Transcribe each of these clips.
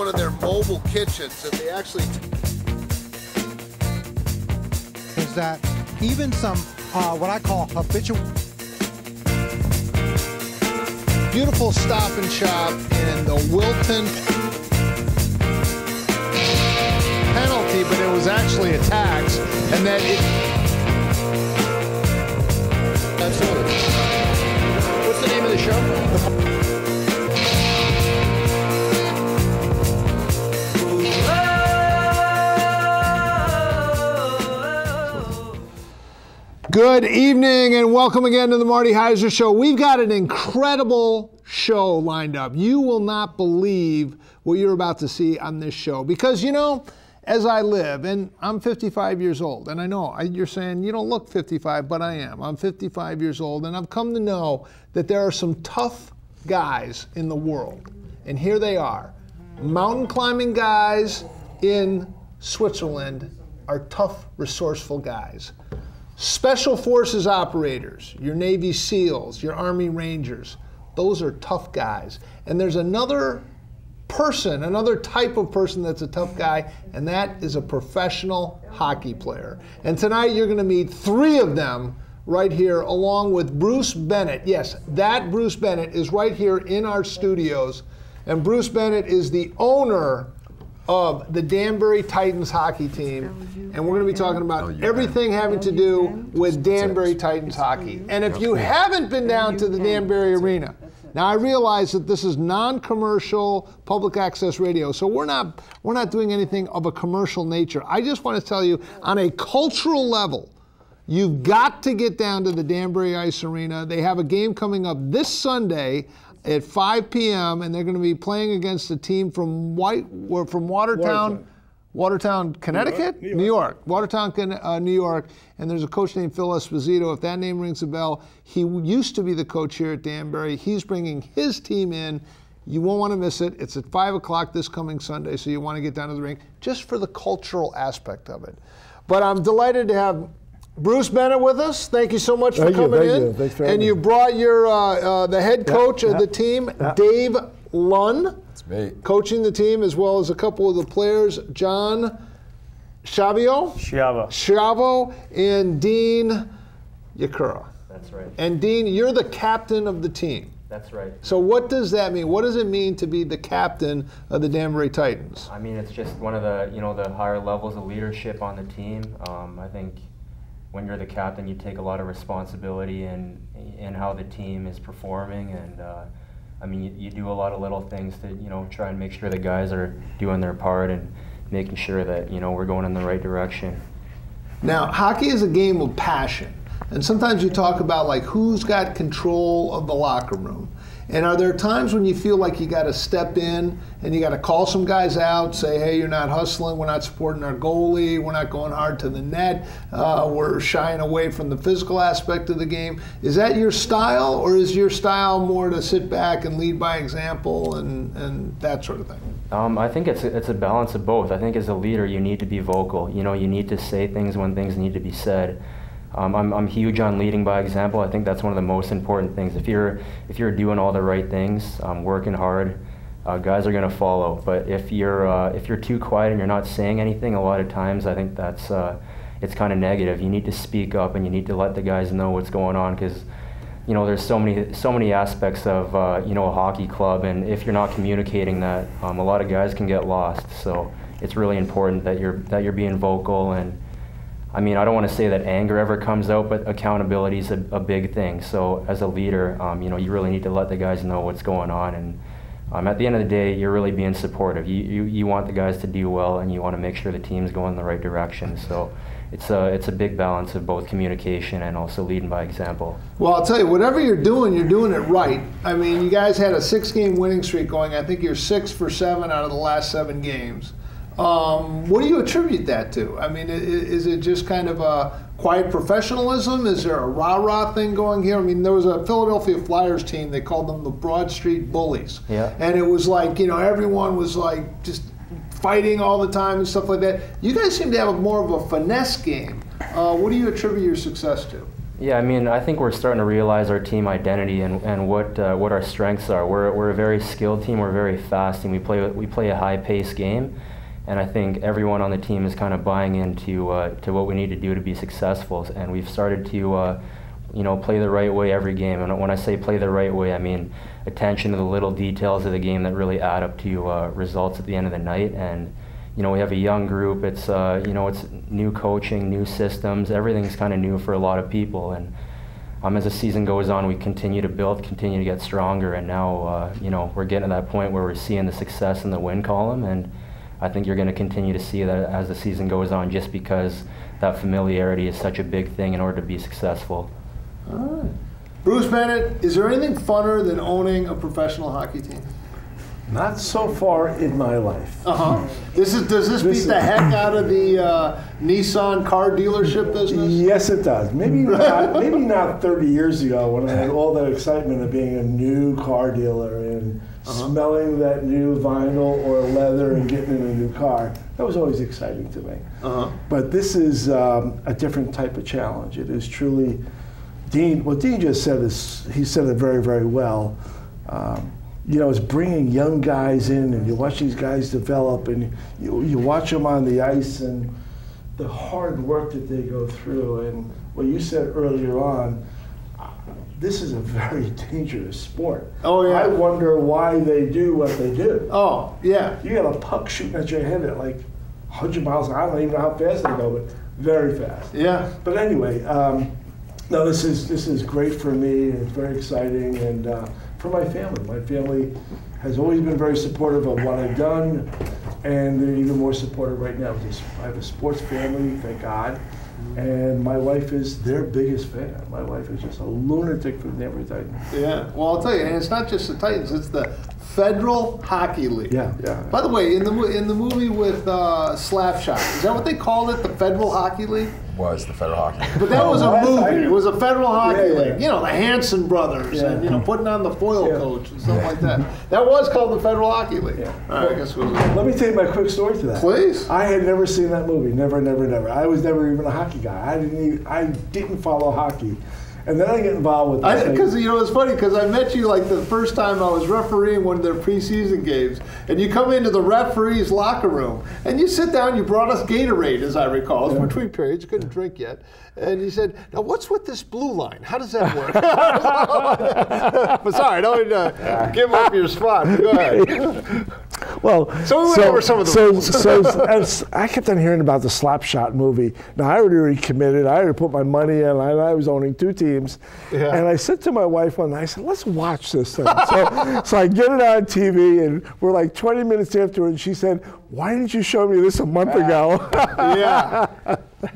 One of their mobile kitchens that they actually. Is that even some uh, what I call habitual. Beautiful stop and shop in the Wilton penalty, but it was actually a tax, and that it. It. What's the name of the show? Good evening and welcome again to the Marty Heiser Show. We've got an incredible show lined up. You will not believe what you're about to see on this show because, you know, as I live, and I'm 55 years old, and I know you're saying you don't look 55, but I am. I'm 55 years old, and I've come to know that there are some tough guys in the world. And here they are mountain climbing guys in Switzerland are tough, resourceful guys. Special Forces operators, your Navy SEALs, your Army Rangers, those are tough guys. And there's another person, another type of person that's a tough guy, and that is a professional hockey player. And tonight you're going to meet three of them right here, along with Bruce Bennett. Yes, that Bruce Bennett is right here in our studios. And Bruce Bennett is the owner of the Danbury Titans hockey team. And we're going to be talking about everything having to do with Danbury Titans hockey. And if you haven't been down to the Danbury Arena, now I realize that this is non-commercial public access radio, so we're not we're not doing anything of a commercial nature. I just want to tell you on a cultural level, You've got to get down to the Danbury Ice Arena. They have a game coming up this Sunday at 5 p.m. and they're going to be playing against a team from White from Watertown. Watertown, Connecticut, New York, Watertown, uh, New York, and there's a coach named Phil Esposito. If that name rings a bell, he used to be the coach here at Danbury. He's bringing his team in. You won't want to miss it. It's at five o'clock this coming Sunday, so you want to get down to the rink just for the cultural aspect of it. But I'm delighted to have Bruce Bennett with us. Thank you so much Thank for you, coming thank in. you. Thanks for and you me. brought your uh, uh, the head coach of yeah, the team, yeah. Dave Lunn, It's me. coaching the team as well as a couple of the players, John Shavio, Shiava. Shavo, and Dean Yakura. That's right. And Dean, you're the captain of the team. That's right. So what does that mean? What does it mean to be the captain of the Danbury Titans? I mean, it's just one of the you know the higher levels of leadership on the team. Um, I think when you're the captain, you take a lot of responsibility in in how the team is performing, and uh, I mean, you, you do a lot of little things to you know try and make sure the guys are doing their part and making sure that you know we're going in the right direction. Now, hockey is a game of passion. And sometimes you talk about like who's got control of the locker room. And are there times when you feel like you got to step in and you got to call some guys out, say, hey, you're not hustling, we're not supporting our goalie, we're not going hard to the net, uh, we're shying away from the physical aspect of the game? Is that your style, or is your style more to sit back and lead by example and, and that sort of thing? Um, I think it's a, it's a balance of both. I think as a leader, you need to be vocal. You know, you need to say things when things need to be said. Um, I'm, I'm huge on leading by example. I think that's one of the most important things. If you're if you're doing all the right things, um, working hard, uh, guys are going to follow. But if you're uh, if you're too quiet and you're not saying anything, a lot of times I think that's uh, it's kind of negative. You need to speak up and you need to let the guys know what's going on because you know there's so many so many aspects of uh, you know a hockey club, and if you're not communicating that, um, a lot of guys can get lost. So it's really important that you're that you're being vocal and. I mean, I don't want to say that anger ever comes out, but accountability is a, a big thing. So as a leader, um, you know, you really need to let the guys know what's going on. And um, at the end of the day, you're really being supportive. You, you, you want the guys to do well, and you want to make sure the team's going in the right direction. So it's a, it's a big balance of both communication and also leading by example. Well, I'll tell you, whatever you're doing, you're doing it right. I mean, you guys had a six game winning streak going. I think you're six for seven out of the last seven games. Um, what do you attribute that to? I mean, is it just kind of a quiet professionalism? Is there a rah rah thing going here? I mean, there was a Philadelphia Flyers team, they called them the Broad Street Bullies. Yeah. And it was like, you know, everyone was like just fighting all the time and stuff like that. You guys seem to have more of a finesse game. Uh, what do you attribute your success to? Yeah, I mean, I think we're starting to realize our team identity and, and what uh, what our strengths are. We're, we're a very skilled team. We're very fast, and we play we play a high pace game. And I think everyone on the team is kind of buying into uh, to what we need to do to be successful. And we've started to, uh, you know, play the right way every game. And when I say play the right way, I mean attention to the little details of the game that really add up to uh, results at the end of the night. And you know, we have a young group. It's uh, you know, it's new coaching, new systems. Everything's kind of new for a lot of people. And um, as the season goes on, we continue to build, continue to get stronger. And now, uh, you know, we're getting to that point where we're seeing the success in the win column. And I think you're going to continue to see that as the season goes on, just because that familiarity is such a big thing in order to be successful. All right. Bruce Bennett, is there anything funner than owning a professional hockey team? Not so far in my life. Uh huh. This is does this, This beat the is- heck out of the uh, Nissan car dealership business? Yes, it does. Maybe not. maybe not 30 years ago when I had all that excitement of being a new car dealer and smelling that new vinyl or leather and getting in a new car. That was always exciting to me. Uh-huh. But this is um, a different type of challenge. It is truly, Dean. What Dean just said is he said it very, very well. Um, you know, it's bringing young guys in, and you watch these guys develop, and you, you watch them on the ice, and the hard work that they go through. And what you said earlier on, this is a very dangerous sport. Oh, yeah. I wonder why they do what they do. Oh yeah. You got a puck shooting at your head at like 100 miles an hour. I don't even know how fast they go, but very fast. Yeah. But anyway, um, no, this is this is great for me. It's very exciting, and uh, for my family. My family has always been very supportive of what I've done, and they're even more supportive right now. Just I have a sports family, thank God, and my wife is their biggest fan. My wife is just a lunatic for the Danbury Titans. Yeah. Well, I'll tell you, and it's not just the Titans; it's the Federal Hockey League. Yeah, yeah. By the way, in the mo- in the movie with uh, Slapshot, is that what they called it? The Federal Hockey League. Was the federal hockey. League. But that was a I- I- movie. It was a Federal Hockey Yeah, yeah. League. You know, the Hanson brothers, and you know, putting on the foil Yeah. coach and stuff like that. That was called the Federal Hockey League. Yeah. All right, I guess it was. Let me tell you my quick story to that. Please. I had never seen that movie. Never, never, never. I was never even a hockey guy. I didn't. Even, I didn't follow hockey, and then I get involved with this. Because you know it's funny because I met you like the first time I was refereeing one of their preseason games, and you come into the referee's locker room and you sit down. You brought us Gatorade, as I recall. It's between periods, couldn't drink yet, and he said, "Now what's with this blue line? How does that work?" but sorry, I don't uh, to give up your spot. Go ahead. Well, So we went over some of the so, rules. so I kept on hearing about the Slapshot movie. Now I already already committed. I already put my money in. I, I was owning two teams, Yeah. and I said to my wife one night, I said, "Let's watch this thing." so, so I get it on TV, and we're like 20 minutes after, and she said, "Why didn't you show me this a month ago?" yeah.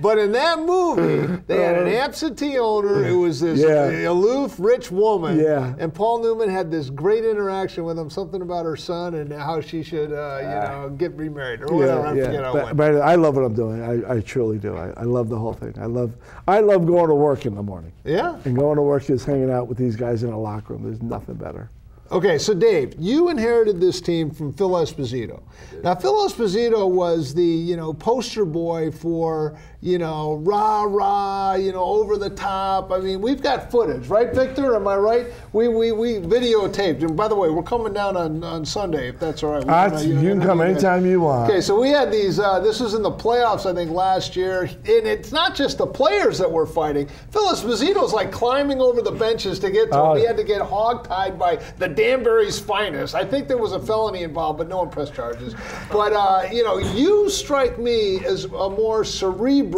But in that movie, they had an absentee owner who was this Yeah. aloof, rich woman. Yeah. And Paul Newman had this great interaction with him, something about her son and how she should, uh, you know, get remarried or whatever. I forget But, but I love what I'm doing. I, I truly do. I, I love the whole thing. I love I love going to work in the morning. yeah. And going to work is hanging out with these guys in a locker room. There's nothing better. Okay, so Dave, you inherited this team from Phil Esposito. Now, Phil Esposito was the you know poster boy for you know rah rah, you know over the top. I mean, we've got footage, right, Victor? Am I right? We we, we videotaped. And by the way, we're coming down on, on Sunday if that's all right. We uh, you can come anytime you want. Okay, so we had these. Uh, this was in the playoffs, I think, last year, and it's not just the players that were fighting. Phil Esposito's like climbing over the benches to get to Oh, him. He had to get hogtied by the Danbury's finest. I think there was a felony involved, but no one pressed charges. But uh, you know, you strike me as a more cerebral.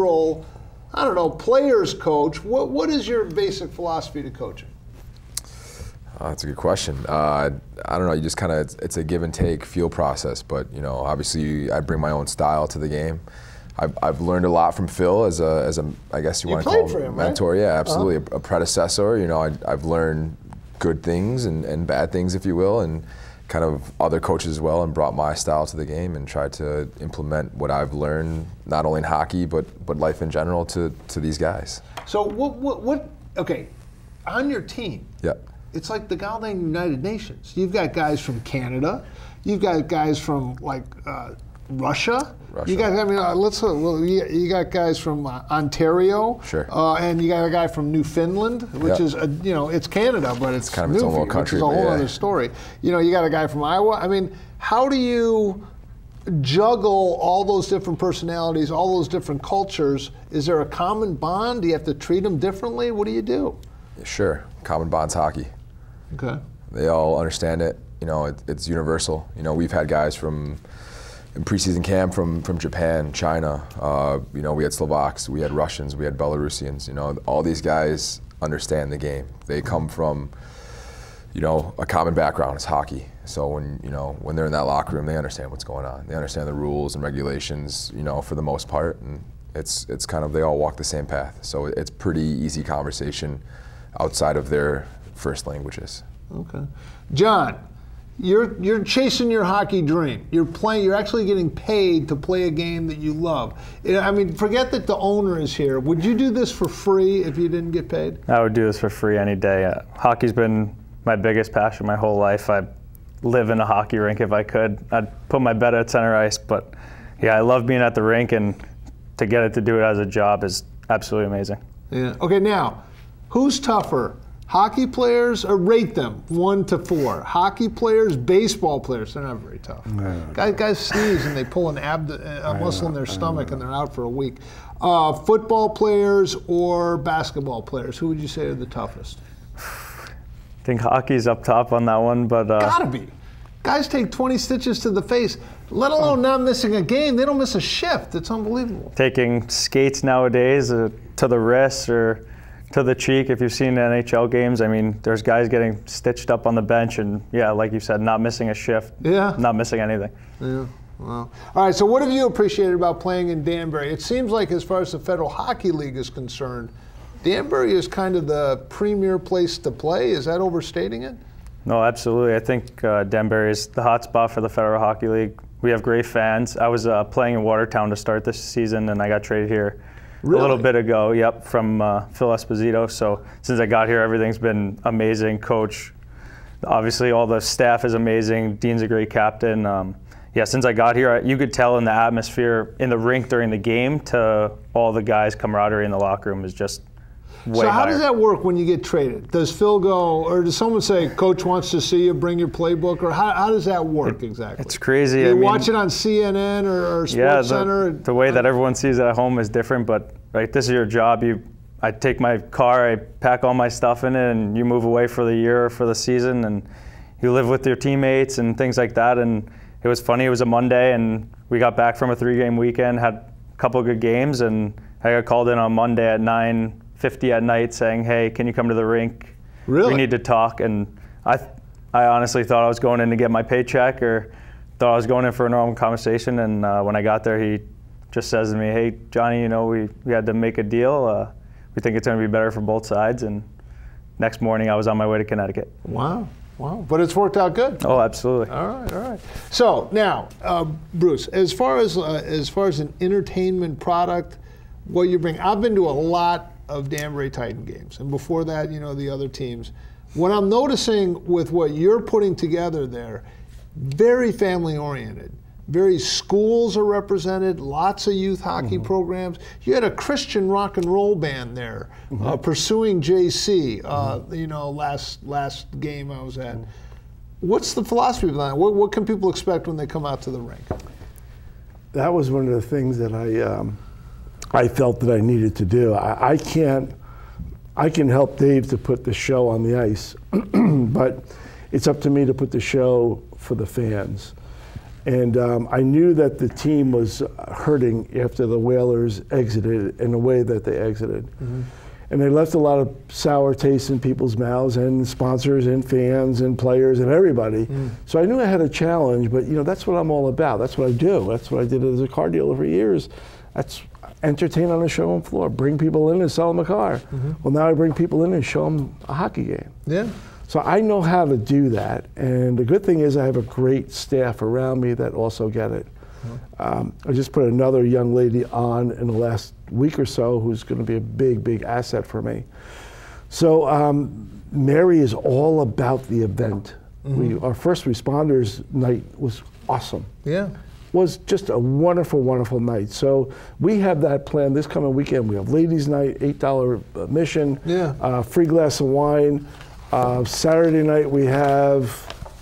I don't know, players coach. What what is your basic philosophy to coaching? Uh, that's a good question. Uh, I don't know. You just kind of it's, it's a give and take feel process, but you know, obviously, you, I bring my own style to the game. I've, I've learned a lot from Phil as a as a I guess you, You want to call him him, right? mentor. Yeah, absolutely, a, a predecessor. You know, I, I've learned good things and, and bad things, if you will, and kind of other coaches as well, and brought my style to the game and tried to implement what I've learned not only in hockey but but life in general to to these guys. So what what what? Okay, on your team. Yeah. it's like the goddamn United Nations. You've got guys from Canada, you've got guys from like uh, Russia. Russia. You got, I mean, uh, let's. Uh, well, you, you got guys from uh, Ontario. Sure. Uh, and you got a guy from Newfoundland, which Yeah. is, uh, you know, it's Canada, but it's, kind of its own little country, which is a whole yeah. other story. You know, you got a guy from Iowa. I mean, how do you juggle all those different personalities, all those different cultures? Is there a common bond? Do you have to treat them differently? What do you do? Sure, common bonds hockey. Okay. They all understand it. You know, it, it's universal. You know, we've had guys from in preseason camp from from Japan, China. Uh, you know, we had Slovaks, we had Russians, we had Belarusians. You know, all these guys understand the game. They come from you know a common background. It's hockey. So when you know when they're in that locker room, they understand what's going on. They understand the rules and regulations. You know, for the most part, and it's it's kind of they all walk the same path. So it's pretty easy conversation outside of their first languages. Okay. John, you're you're chasing your hockey dream. You're playing. You're actually getting paid to play a game that you love. I mean, forget that the owner is here. Would you do this for free if you didn't get paid? I would do this for free any day. Uh, hockey's been my biggest passion my whole life. I'd live in a hockey rink if I could. I'd put my bed at center ice, but yeah, I love being at the rink, and to get it to do it as a job is absolutely amazing. Yeah. Okay. Now, who's tougher? Hockey players, or rate them one to four. Hockey players, baseball players, they're not very tough. Guys, guys sneeze and they pull an ab- a muscle in their stomach and they're out for a week. Uh, football players or basketball players, who would you say are the toughest? I think hockey's up top on that one, but uh, Gotta be. Guys take 20 stitches to the face, let alone not missing a game. They don't miss a shift. It's unbelievable. taking skates nowadays uh, to the wrist or to the cheek. If you've seen NHL games, I mean, there's guys getting stitched up on the bench, and yeah, like you said, not missing a shift, Yeah. not missing anything. Yeah. Wow. All right. So, what have you appreciated about playing in Danbury? It seems like, as far as the Federal Hockey League is concerned, Danbury is kind of the premier place to play. Is that overstating it? No, absolutely. I think uh, Danbury is the hot spot for the Federal Hockey League. We have great fans. I was uh, playing in Watertown to start this season, and I got traded here a little bit ago. Yep, from uh, Phil Esposito. So since I got here, everything's been amazing. Coach, obviously, all the staff is amazing. Dean's a great captain. Um, yeah, since I got here, I- you could tell in the atmosphere in the rink during the game to all the guys' camaraderie in the locker room is just way so, how higher. does that work when you get traded? Does Phil go, or does someone say, Coach wants to see you, bring your playbook, or how, how does that work exactly? it's crazy. You I mean- watch it on CNN or, or Sports yeah, Center? the, the way that everyone sees it at home is different. But right, this is your job. You, I take my car, I pack all my stuff in it, and you move away for the year or for the season, and you live with your teammates and things like that. And it was funny. It was a Monday, and we got back from a three-game weekend, had a couple of good games, and I got called in on Monday at 9:50 at night saying, "Hey, can you come to the rink? Really? We need to talk." And I, I honestly thought I was going in to get my paycheck or thought I was going in for a normal conversation. And uh, when I got there, he just says to me, "Hey, Johnny, you know we, we had to make a deal. Uh, we think it's going to be better for both sides." And next morning, I was on my way to Connecticut. Wow. Wow. But it's worked out good. Oh, absolutely. All right, all right. So now, uh, Bruce, as far as uh, as far as an entertainment product, what you bring, I've been to a lot of Danbury Titan games, and before that, you know, the other teams. What I'm noticing with what you're putting together there, very family oriented. Very schools are represented, lots of youth hockey programs. You had a Christian rock and roll band there, uh, pursuing JC. Uh, You know, last last game I was at. What's the philosophy behind it? What, what can people expect when they come out to the rink? that was one of the things that I um, I felt that I needed to do. I, I can't I can help Dave to put the show on the ice, but it's up to me to put the show for the fans. And um, I knew that the team was hurting after the Whalers exited in the way that they exited. Mm-hmm. And they left a lot of sour taste in people's mouths and sponsors and fans and players and everybody. Mm. So I knew I had a challenge, but you know, that's what I'm all about. That's what I do. That's what I did as a car dealer for years. That's entertain on the showroom floor, bring people in and sell them a car. Mm-hmm. Well, now I bring people in and show them a hockey game. Yeah. So I know how to do that, and the good thing is I have a great staff around me that also get it. Um, I just put another young lady on in the last week or so who's going to be a big, big asset for me. So um, Mary is all about the event. We, our first responders night was awesome. Yeah. Was just a wonderful, wonderful night. So we have that plan this coming weekend. We have ladies' night, eight dollar admission, Yeah. uh, free glass of wine. Uh, Saturday night we have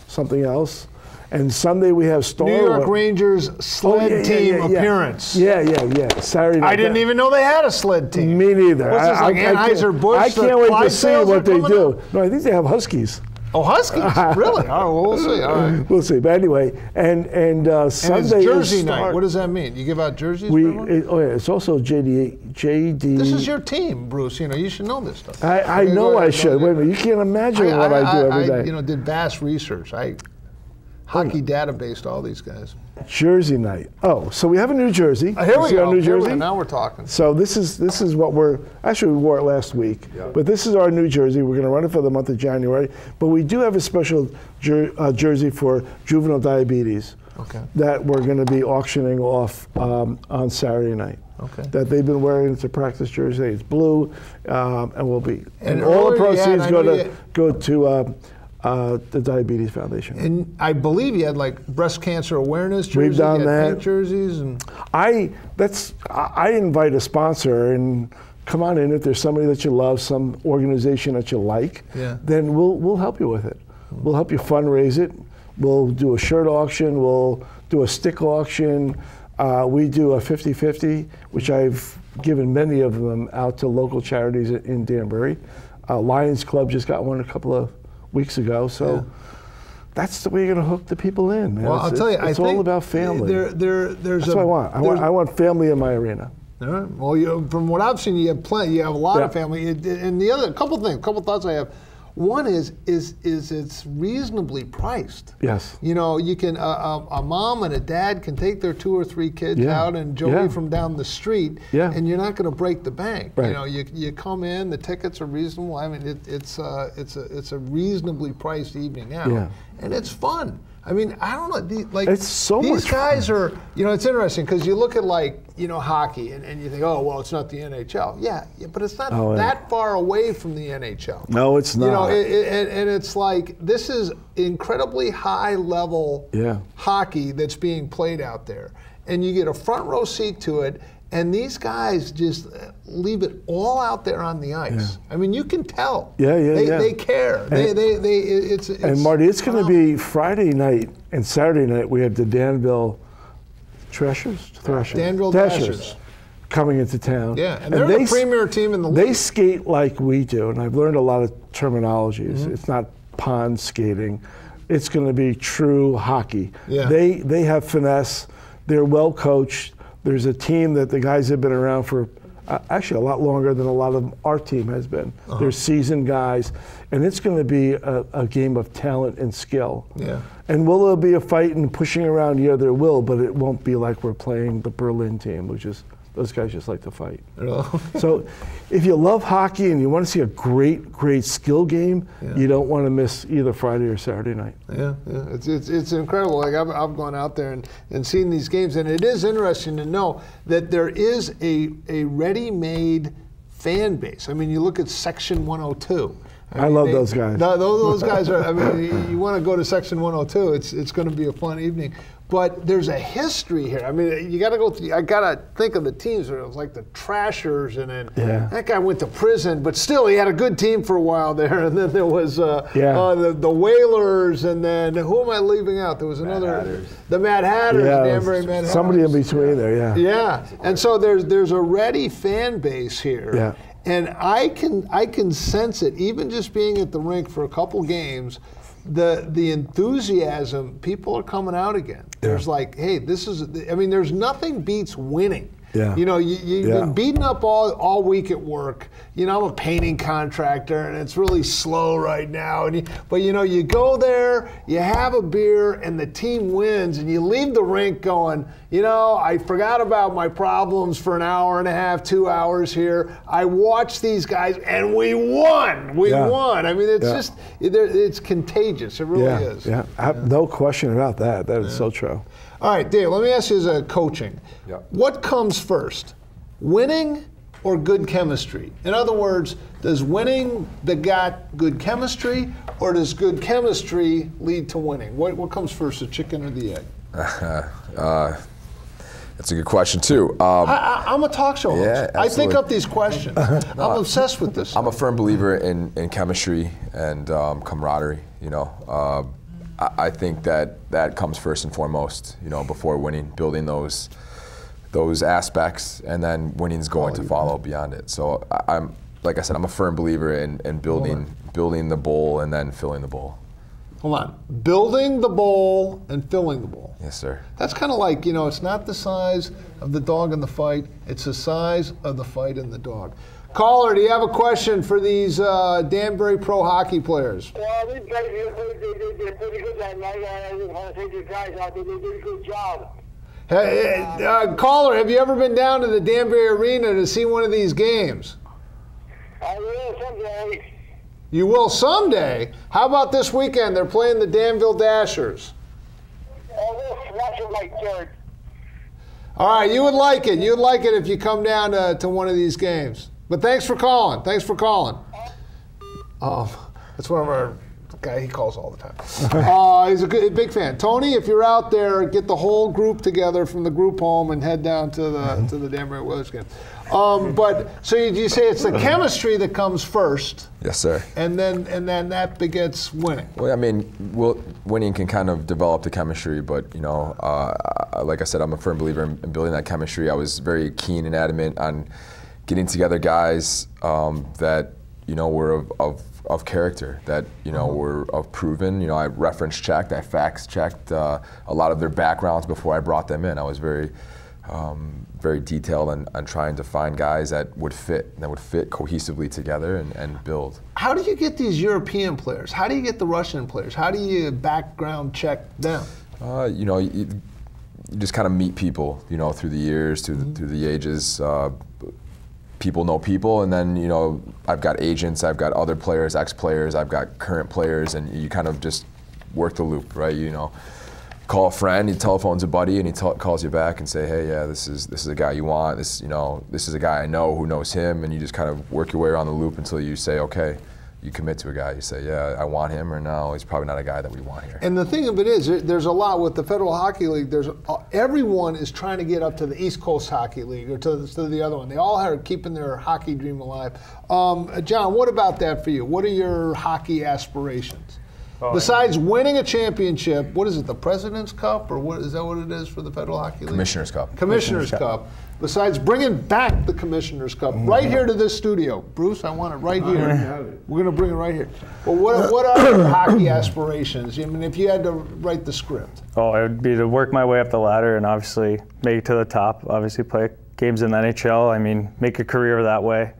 something else, and Sunday we have Star New York. Rangers Oh, sled yeah, yeah, team yeah, yeah. appearance. Yeah, yeah, yeah. Saturday night. I didn't even know they had a sled team. Me neither. What's this, I- like I- I can't- Anheuser-Busch, I can't wait to see what they do. No, I think they have Huskies. Oh, Huskies, really? All right, well, we'll see. All right. We'll see. But anyway, and and uh, And Sunday it's is Jersey night. What does that mean? You give out jerseys? we? It, oh yeah, it's also JD. JD. this is your team, Bruce. You know, you should know this stuff. I, I know. I should. Wait a minute. You can't imagine what I, do every day. You know, did vast research. I hockey database to all these guys. Jersey night. Oh, so we have a New Jersey. Uh, here we see our go. New Here we Jersey. go. Now we're talking. So this is this is what we're actually we wore it last week, but this is our New Jersey. We're going to run it for the month of January, but we do have a special jer- uh, jersey for juvenile diabetes Okay. that we're going to be auctioning off um, on Saturday night. Okay. That they've been wearing. It's a practice jersey. It's blue, um, and will be. And And, all the you had- proceeds go to go to uh, uh, the Diabetes Foundation. And I believe you had like breast cancer awareness jerseys, We've done pink that. jerseys, and I that's I invite a sponsor and come on in if there's somebody that you love, some organization that you like, Yeah. then we'll we'll help you with it. We'll help you fundraise it. We'll do a shirt auction. We'll do a stick auction. Uh, we do a 50-50, which I've given many of them out to local charities in- in Danbury. Uh, Lions Club just got one a couple of weeks ago, so. That's the way you're going to hook the people in, man. well, It's- I'll tell you, it's, it's all about family. There, there, there's That's a, what I want. I want. I want family in my arena. All right. Well, you, from what I've seen, you have plenty. You have a lot of family. And the other, a couple things, a couple thoughts I have. One is is is it's reasonably priced. Yes. You know, you can a, a, a mom and a dad can take their two or three kids Yeah. out and Joey Yeah. from down the street. Yeah. And you're not going to break the bank. Right. You know, you, you come in, the tickets are reasonable. I mean, it, it's uh, it's a it's a reasonably priced evening out. Yeah. And it's fun. I mean, I don't know. the- Like It's so these guys are. You know, it's interesting because you look at like you know hockey and, and you think, oh well, it's not the NHL. Yeah, yeah but it's not Oh, yeah. that far away from the NHL. No, it's not. You know, it, it, and, and it's like this is incredibly high level Yeah. hockey that's being played out there, and you get a front row seat to it. And these guys just leave it all out there on the ice. I mean, you can tell. Yeah, yeah, they, yeah. They care. they, And- they, they, it- it's, it's And Marty, it's going to be Friday night and Saturday night. We have the Danville Trashers, Thrashers, Danville Dashers. coming into town. Yeah, and they're the premier team in the league. They skate like we do, and I've learned a lot of terminologies. Mm-hmm. It's not pond skating. It's going to be true hockey. Yeah. They they have finesse. They're well coached. There's a team that the guys have been around for uh, actually a lot longer than a lot of our team has been. Uh-huh. They're seasoned guys, and it's going to be a, a game of talent and skill. Yeah. And will there be a fight and pushing around? Yeah, there will, but it won't be like we're playing the Berlin team, which is those guys just like to fight. so, if you love hockey and you want to see a great, great skill game, you don't want to miss either Friday or Saturday night. Yeah, yeah, it's, it's, it's incredible. Like I've, I've gone out there and, and seen these games, and it is interesting to know that there is a, a ready-made fan base. I mean, you look at Section 102. I love those guys. Tho- Those, those guys are. I mean, you, you want to go to Section 102. It's it's going to be a fun evening. But there's a history here. I mean, you got to go. Through, I got to think of the teams. It was like the Trashers, and then Yeah. that guy went to prison, but still he had a good team for a while there. And then there was uh, Yeah. uh, the, the Whalers, and then who am I leaving out? There was another, the Mad Hatters, Danbury Mad somebody in Hatters. between there, yeah. Yeah, and so there's there's a ready fan base here. Yeah. And I can I can sense it even just being at the rink for a couple games. The the enthusiasm, people are coming out again. There's like, hey, this is. I mean, there's nothing beats winning. Yeah. You know, you, you've Yeah. been beaten up all, all week at work. You know, I'm a painting contractor, and it's really slow right now. And you, but you know, you go there, you have a beer, and the team wins, and you leave the rink going, you know, I forgot about my problems for an hour and a half, two hours here. I watched these guys, and we won. We Yeah. won. I mean, it's Yeah. just, it- it's contagious. It really is. yeah. I no question about that. That is so true. All right, Dave, let me ask you as a coaching. Yeah. What comes first, winning or good chemistry? In other words, does winning begat good chemistry or does good chemistry lead to winning? What, what comes first, the chicken or the egg? Uh, that's a good question too. Um, I, I, am a talk show host. Yeah, I think up these questions. I'm obsessed with this. I'm a firm believer in, in chemistry and um, camaraderie. You know, uh, I, I think that that comes first and foremost. You know, before winning, building those those aspects, and then winning's going oh, to follow beyond it. So I, I'm, like I said, I'm a firm believer in, in building building the bowl and then filling the bowl. Hold on. Building the bowl and filling the bowl. Yes, sir. That's kind of like, you know, it's not the size of the dog in the fight, it's the size of the fight in the dog. Caller, do you have a question for these uh, Danbury pro hockey players? Well, these guys, they, they, they, they're pretty good. I just want to say these guys out there, they did a good job. Hey, uh, caller, have you ever been down to the Danbury Arena to see one of these games? I will someday. You will someday. How about this weekend? They're playing the Danville Dashers. I will watch it like third. All right, you would like it. You'd like it if you come down to, to one of these games. But thanks for calling. Thanks for calling. Um, that's one of our guy. He calls all the time. uh, he's a good, big fan. Tony, if you're out there, get the whole group together from the group home and head down to the to the Danbury Whalers game. Um, but so you, you say it's the chemistry that comes first, Yes, sir. and then and then that begets winning. Well, I mean, winning can kind of develop the chemistry, but you know, uh, like I said, I'm a firm believer in, in building that chemistry. I was very keen and adamant on getting together guys um, that you know were of, of, of character, that you know were of proven. You know, I reference checked, I facts checked uh, a lot of their backgrounds before I brought them in. I was very um, very detailed on, on trying to find guys that would fit, that would fit cohesively together and, and build. How do you get these European players? How do you get the Russian players? How do you background check them? Uh, you know, you, you just kind of meet people, you know, through the years, through the, through the ages. Uh, people know people, and then you know, I've got agents, I've got other players, ex-players, I've got current players, and you kind of just work the loop, right? You know, call a friend, he telephones a buddy, and he tell calls you back and say, hey, yeah, this is this is a guy you want. This, you know, this is a guy I know who knows him, and you just kind of work your way around the loop until you say, okay. You commit to a guy. You say, "Yeah, I want him," or "No, he's probably not a guy that we want here." And the thing of it is, there's a lot with the Federal Hockey League. There's uh, everyone is trying to get up to the East Coast Hockey League or to, to the other one. They all are keeping their hockey dream alive. Um, John, what about that for you? What are your hockey aspirations? Besides winning a championship, what is it, the President's Cup, or what is that? What it is for the Federal Hockey League? Commissioner's Cup. Commissioner's Cup. Besides bringing back the Commissioner's Cup right here to this studio, Bruce, I want it right here. We're going to bring it right here. Well, what, what are your hockey aspirations? I mean, if you had to write the script. Oh, it would be to work my way up the ladder and obviously make it to the top. Obviously, play games in the NHL. I mean, make a career that way.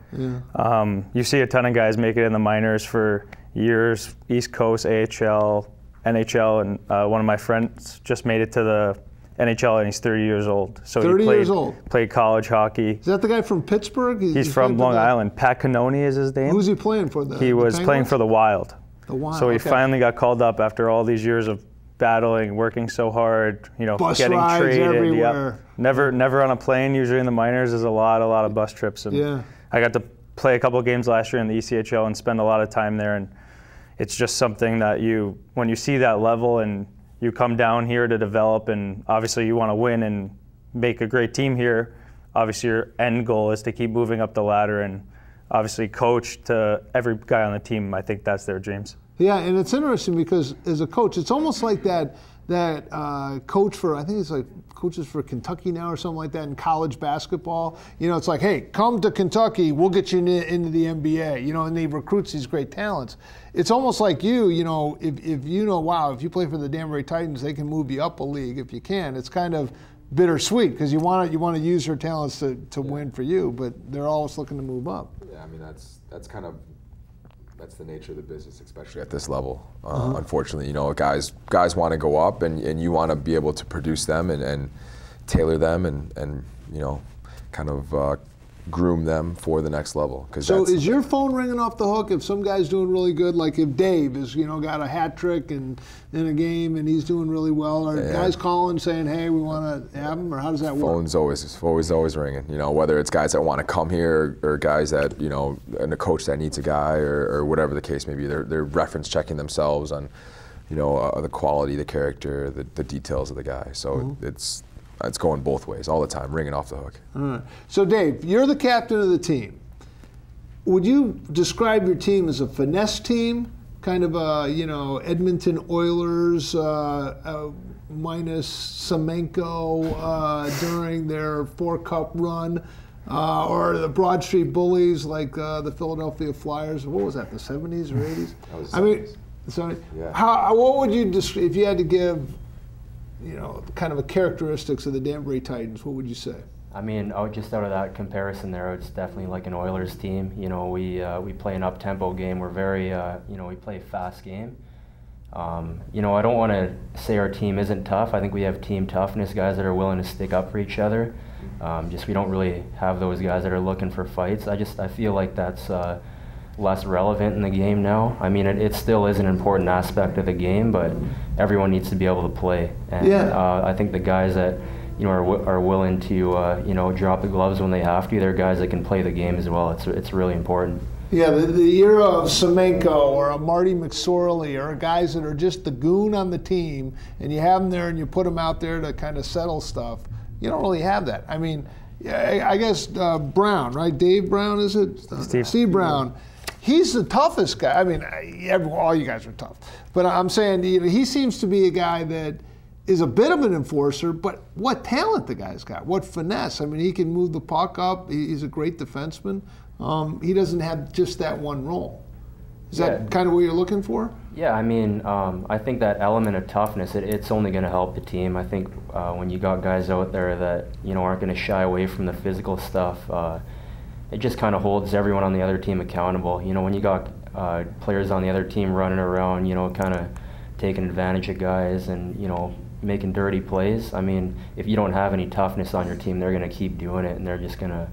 Um, you see a ton of guys make it in the minors for years, East Coast, AHL, NHL, and uh, one of my friends just made it to the NHL and he's 30 years old. So 30 he played, years old. played college hockey. Is that the guy from Pittsburgh? He's from Long Island. Pat Cannone is his name. Who's he playing for? The, he the was playing for the Wild. The Wild, So he okay. finally got called up after all these years of battling, working so hard, you know, Bus getting rides traded. yep. Never never on a plane. Usually in the minors there's a lot, a lot of bus trips. And Yeah. I got to play a couple games last year in the ECHL and spend a lot of time there and it's just something that you when you see that level and you come down here to develop and obviously you want to win and make a great team here. Obviously your end goal is to keep moving up the ladder and obviously coach to every guy on the team. I think that's their dreams. Yeah, and it's interesting because as a coach, it's almost like that that uh, coach for I think it's like coaches for Kentucky now or something like that in college basketball. You know, it's like, hey, come to Kentucky, we'll get you in- into the NBA. You know, and they recruits these great talents. It's almost like you, you know, if, if you know, wow, if you play for the Danbury Titans, they can move you up a league if you can. It's kind of bittersweet because you want to you want to use your talents to, to win for you, but they're always looking to move up. Yeah, I mean that's that's kind of that's the nature of the business, especially at this level. Uh, Unfortunately, you know, guys guys want to go up, and, and you want to be able to produce them and, and tailor them, and, and you know, kind of uh, groom them for the next level. Because So is your phone ringing off the hook if some guy's doing really good? Like if Dave is, you know, got a hat trick and in a game and he's doing really well, are Yeah. guys calling saying, "Hey, we want to have him," or how does that work? phone's always always always ringing. You know, whether it's guys that want to come here or, or guys that you know, and a coach that needs a guy or, or whatever the case may be. They're they're reference checking themselves on you know, uh, the quality, the character, the, the details of the guy. So it's it's going both ways all the time, ringing off the hook. All right. So, Dave, you're the captain of the team. Would you describe your team as a finesse team, kind of a you know Edmonton Oilers uh, uh, minus Semenko uh, during their four cup run, uh, or the Broad Street Bullies like uh, the Philadelphia Flyers? What was that? The 70s or 80s? was I mean, 70s. so Yeah. how what would you describe if you had to give? You know, kind of a characteristics of the Danbury Titans. What would you say? I mean, just out of that comparison there, it's definitely like an Oilers team. You know, we uh, we play an up-tempo game. We're very, uh, you know, we play a fast game. Um, you know, I don't want to say our team isn't tough. I think we have team toughness, guys that are willing to stick up for each other. Um, just we don't really have those guys that are looking for fights. I just I feel like that's uh, less relevant in the game now. I mean, it, it still is an important aspect of the game, but everyone needs to be able to play. And Yeah. uh, I think the guys that you know are, wi- are willing to uh, you know drop the gloves when they have to, they're guys that can play the game as well. It's it's really important. Yeah, the, the era of Semenko or a Marty McSorley or guys that are just the goon on the team, and you have them there and you put them out there to kind of settle stuff. You don't really have that. I mean, yeah, I I guess uh, Brown, right? Dave Brown, is it? Uh, Steve. Brown. He's the toughest guy. I mean, all you guys are tough, but I'm saying you know, he seems to be a guy that is a bit of an enforcer. But what talent the guy's got! What finesse! I mean, he can move the puck up. He's a great defenseman. Um, he doesn't have just that one role. Is that kind of what you're looking for? Yeah, I mean, um, I think that element of toughness, it, it's only going to help the team. I think uh, when you got guys out there that you know aren't going to shy away from the physical stuff, uh, it just kind of holds everyone on the other team accountable. You know, when you got uh, players on the other team running around, you know, kind of taking advantage of guys and you know making dirty plays. I mean, if you don't have any toughness on your team, they're going to keep doing it, and they're just going to,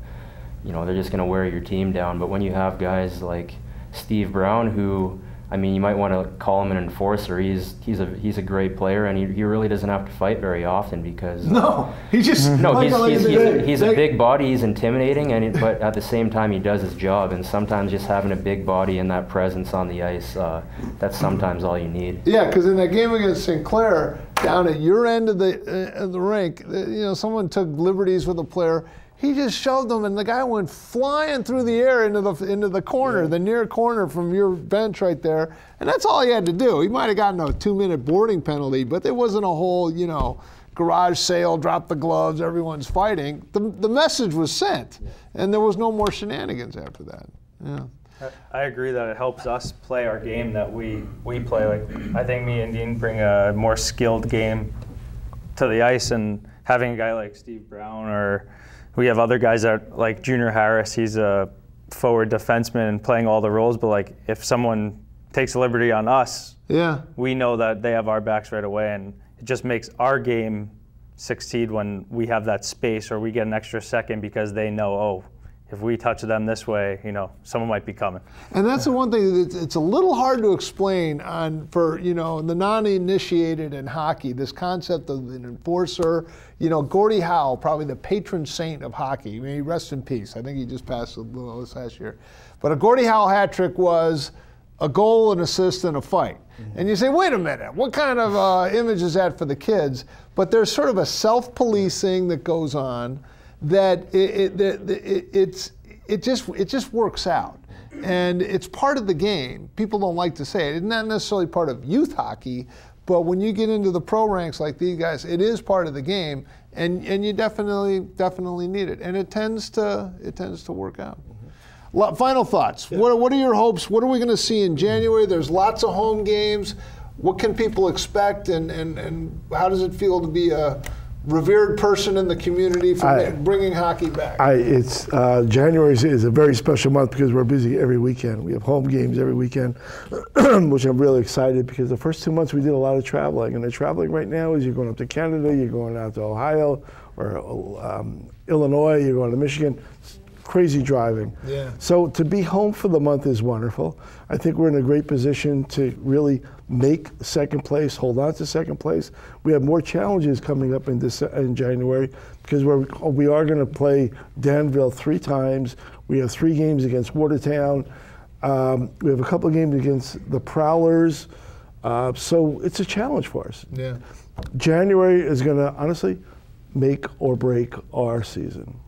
you know, they're just going to wear your team down. But when you have guys like Steve Brown, who I mean, you might want to call him an enforcer. He's he's a he's a great player, and he, he really doesn't have to fight very often because No, he just no, he's, he's, he's, a, he's a big body. He's intimidating, and it, but at the same time, he does his job. And sometimes just having a big body and that presence on the ice, uh, that's sometimes all you need. Yeah, because in that game against St. Clair, down at your end of the uh, of the rink, uh, you know, someone took liberties with a player. He just shoved him, and the guy went flying through the air into the into the corner, the near corner from your bench right there. And that's all he had to do. He might have gotten a two-minute boarding penalty, but there wasn't a whole, you know, garage sale, drop the gloves, everyone's fighting. The the message was sent, and there was no more shenanigans after that. Yeah. I agree that it helps us play our game that we, we play. Like I think me and Dean bring a more skilled game to the ice, and having a guy like Steve Brown or we have other guys that like Junior Harris. He's a forward defenseman and playing all the roles. But like if someone takes a liberty on us, Yeah. we know that they have our backs right away, and it just makes our game succeed when we have that space or we get an extra second because they know, oh, if we touch them this way, you know, someone might be coming. And that's the one thing that it's, a little hard to explain on for you know the non-initiated in hockey. This concept of an enforcer. You know, Gordie Howe, probably the patron saint of hockey. I mean, he rest in peace. I think he just passed last year. But a Gordie Howe hat trick was a goal, an assist, and a fight. And you say, wait a minute, what kind of uh, image is that for the kids? But there's sort of a self-policing that goes on that it, it, it, it's it just it just works out, and it's part of the game. People don't like to say it. It's not necessarily part of youth hockey, but when you get into the pro ranks like these guys, it is part of the game, and and you definitely definitely need it, and it tends to it tends to work out. Mm-hmm. Lo- Final thoughts. What, what are your hopes? What are we going to see in January? There's lots of home games. What can people expect, and, and, and how does it feel to be a revered person in the community for I- bringing hockey back? I, it's uh, January is, a very special month because we're busy every weekend. We have home games every weekend, which I'm really excited because the first two months we did a lot of traveling, and the traveling right now is you're going up to Canada, you're going out to Ohio or um, Illinois, you're going to Michigan. It's crazy driving. Yeah. So to be home for the month is wonderful. I think we're in a great position to really make second place, hold on to second place. We have more challenges coming up in this in January because we're we are going to play Danville three times. We have three games against Watertown. Um, we have a couple of games against the Prowlers. Uh, so it's a challenge for us. Yeah. January is going to honestly make or break our season.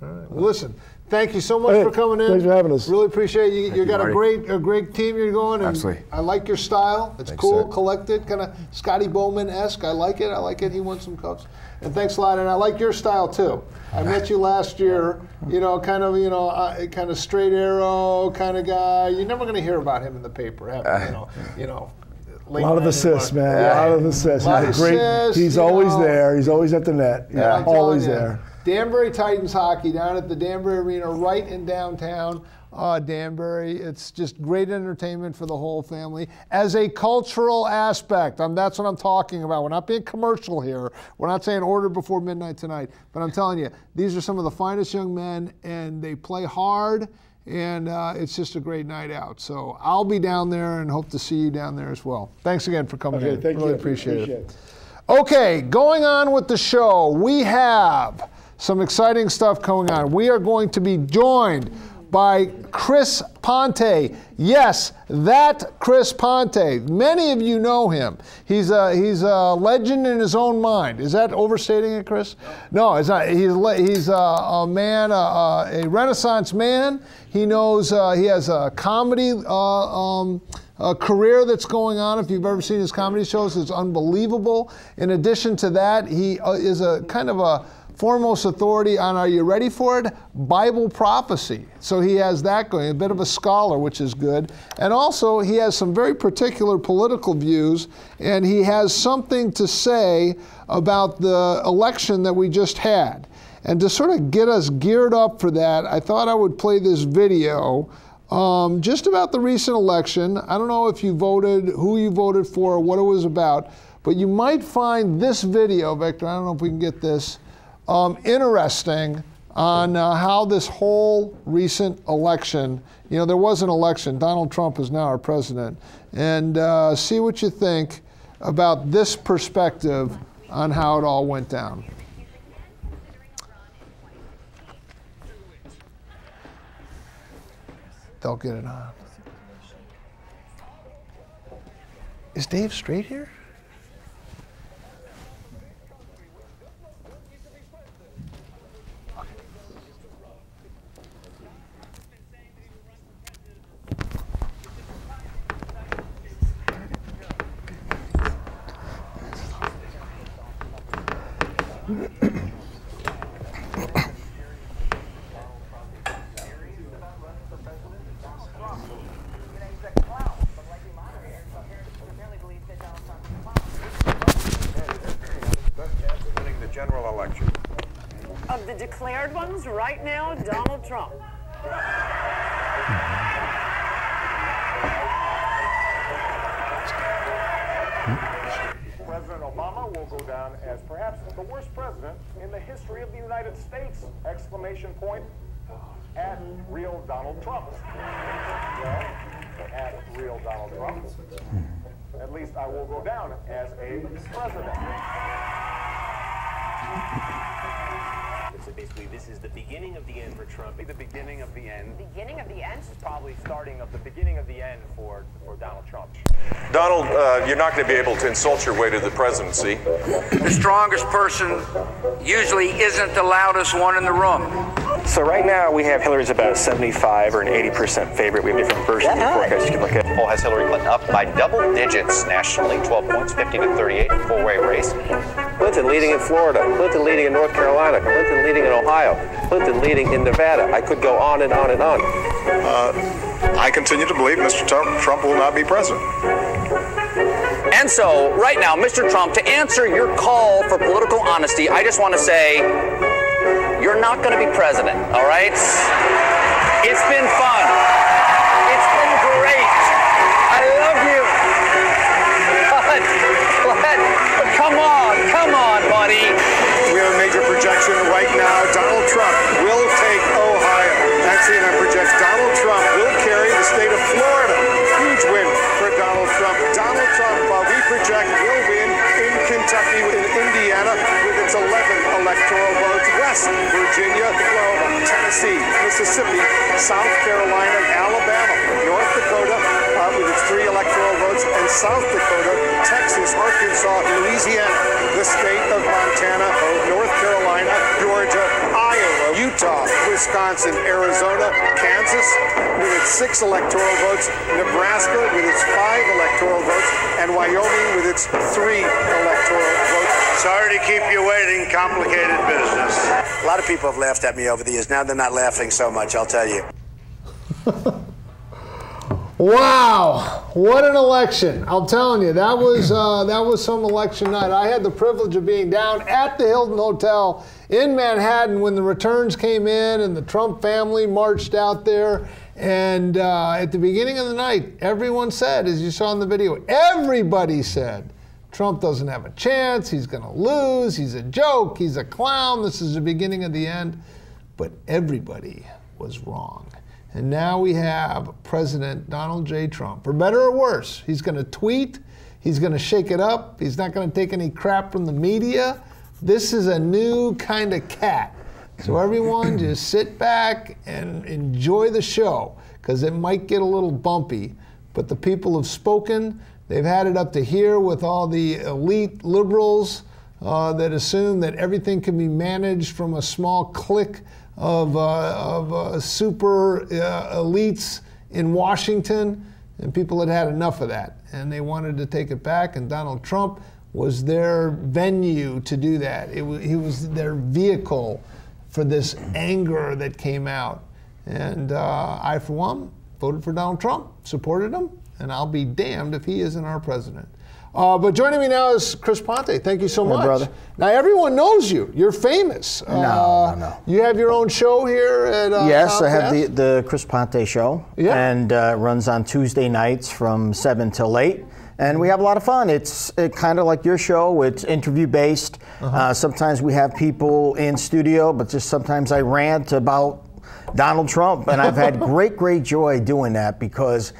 Well, listen, thank you so much Hey, for coming in. thanks for having us. Really appreciate you. you you, got a great, a great team you're going. And Absolutely. I like your style. It's Thanks, cool, sir. collected, kind of Scotty Bowman esque. I like it. I like it. He won some cups. And thanks a lot. And I like your style too. I met you last year. You know, kind of, you know, uh, kind of straight arrow kind of guy. You're never going to hear about him in the paper, have you? You know, you know. A lot of assists, man. Yeah. A lot of assists. Lot He's of a great. assists, he's always know. there. He's always at the net. Yeah, I'm telling always you, there. Danbury Titans hockey down at the Danbury Arena, right in downtown uh, Danbury. It's just great entertainment for the whole family as a cultural aspect. Um, that's what I'm talking about. We're not being commercial here. We're not saying order before midnight tonight. But I'm telling you, these are some of the finest young men, and they play hard. And uh, it's just a great night out. So I'll be down there and hope to see you down there as well. Thanks again for coming Okay, in. thank really you. appreciate it. Okay, going on with the show, we have some exciting stuff going on. We are going to be joined by Chris Ponte. Yes, that Chris Ponte. Many of you know him. He's a he's a legend in his own mind. Is that overstating it, Chris? No, it's not. He's he's a, a man, a, a Renaissance man. He knows. Uh, he has a comedy. Uh, um, a career that's going on. If you've ever seen his comedy shows, it's unbelievable. In addition to that, he uh, is a kind of a foremost authority on, are you ready for it? Bible prophecy. So he has that going, a bit of a scholar, which is good. And also, he has some very particular political views, and he has something to say about the election that we just had. And to sort of get us geared up for that, I thought I would play this video. Um, just about the recent election. I don't know if you voted, who you voted for, or what it was about, but you might find this video, Victor. I don't know if we can get this. Um, interesting on uh, how this whole recent election, you know, there was an election. Donald Trump is now our president. And uh, see what you think about this perspective on how it all went down. They'll get it on. Is Dave straight here? General election. Of the declared ones, right now, Donald Trump. Obama will go down as perhaps the worst president in the history of the United States! Exclamation point. At real Donald Trump. Well, at real Donald Trump. At least I will go down as a president. So basically, this is the beginning of the end for Trump. The beginning of the end. The beginning of the end? Is probably starting of the beginning of the end for, for Donald Trump. Donald, uh, you're not going to be able to insult your way to the presidency. The strongest person usually isn't the loudest one in the room. So right now we have Hillary's about a 75 or an 80% favorite. We have different versions of the forecast you can look at. poll has Hillary Clinton up by double digits nationally, 12 points, 50 to 38, four-way race. Clinton leading in Florida, Clinton leading in North Carolina, Clinton leading in Ohio, Clinton leading in Nevada. I could go on and on and on. Uh, I continue to believe Mr. Trump, Trump will not be president. And so, right now, Mr. Trump, to answer your call for political honesty, I just want to say you're not going to be president, all right? It's been fun. Major projection right now. Donald Trump will take Ohio. That CNN projects Donald Trump will carry the state of Florida. Huge win for Donald Trump. Donald Trump, uh, we project, will win in Kentucky, in Indiana, with its 11 electoral votes. West Virginia, Oklahoma, Tennessee, Mississippi, South Carolina, Alabama, North Dakota, uh, with its three electoral votes. and South Dakota, Texas, Arkansas, Louisiana, the state of Montana, North Utah, Wisconsin, Arizona, Kansas with its six electoral votes, Nebraska with its five electoral votes, and Wyoming with its three electoral votes. Sorry to keep you waiting. Complicated business. A lot of people have laughed at me over the years. Now they're not laughing so much, I'll tell you. Wow, what an election! I'm telling you, that was uh, that was some election night. I had the privilege of being down at the Hilton Hotel in Manhattan when the returns came in and the Trump family marched out there. And uh, at the beginning of the night, everyone said, as you saw in the video, everybody said, Trump doesn't have a chance. He's going to lose. He's a joke. He's a clown. This is the beginning of the end. But everybody was wrong. And now we have President Donald J. Trump. For better or worse, he's going to tweet, he's going to shake it up, he's not going to take any crap from the media. This is a new kind of cat. So everyone just sit back and enjoy the show because it might get a little bumpy. But the people have spoken. They've had it up to here with all the elite liberals uh, that assume that everything can be managed from a small clique of, uh, of uh, super uh, elites in Washington, and people had had enough of that, and they wanted to take it back. And Donald Trump was their venue to do that. It was, he was their vehicle for this anger that came out. And uh, I, for one, voted for Donald Trump, supported him, and I'll be damned if he isn't our president. Uh, but joining me now is Chris Ponte. Thank you so My much. brother. Now everyone knows you. You're famous. No, Uh, no, no. You have your own show here at. Uh, yes, I have the, the Chris Ponte show. Yeah. And uh, runs on Tuesday nights from 7 till 8. And we have a lot of fun. It's uh, kind of like your show. It's interview based. Uh-huh. uh sometimes we have people in studio, but just sometimes I rant about Donald Trump. And I've had great, great joy doing that because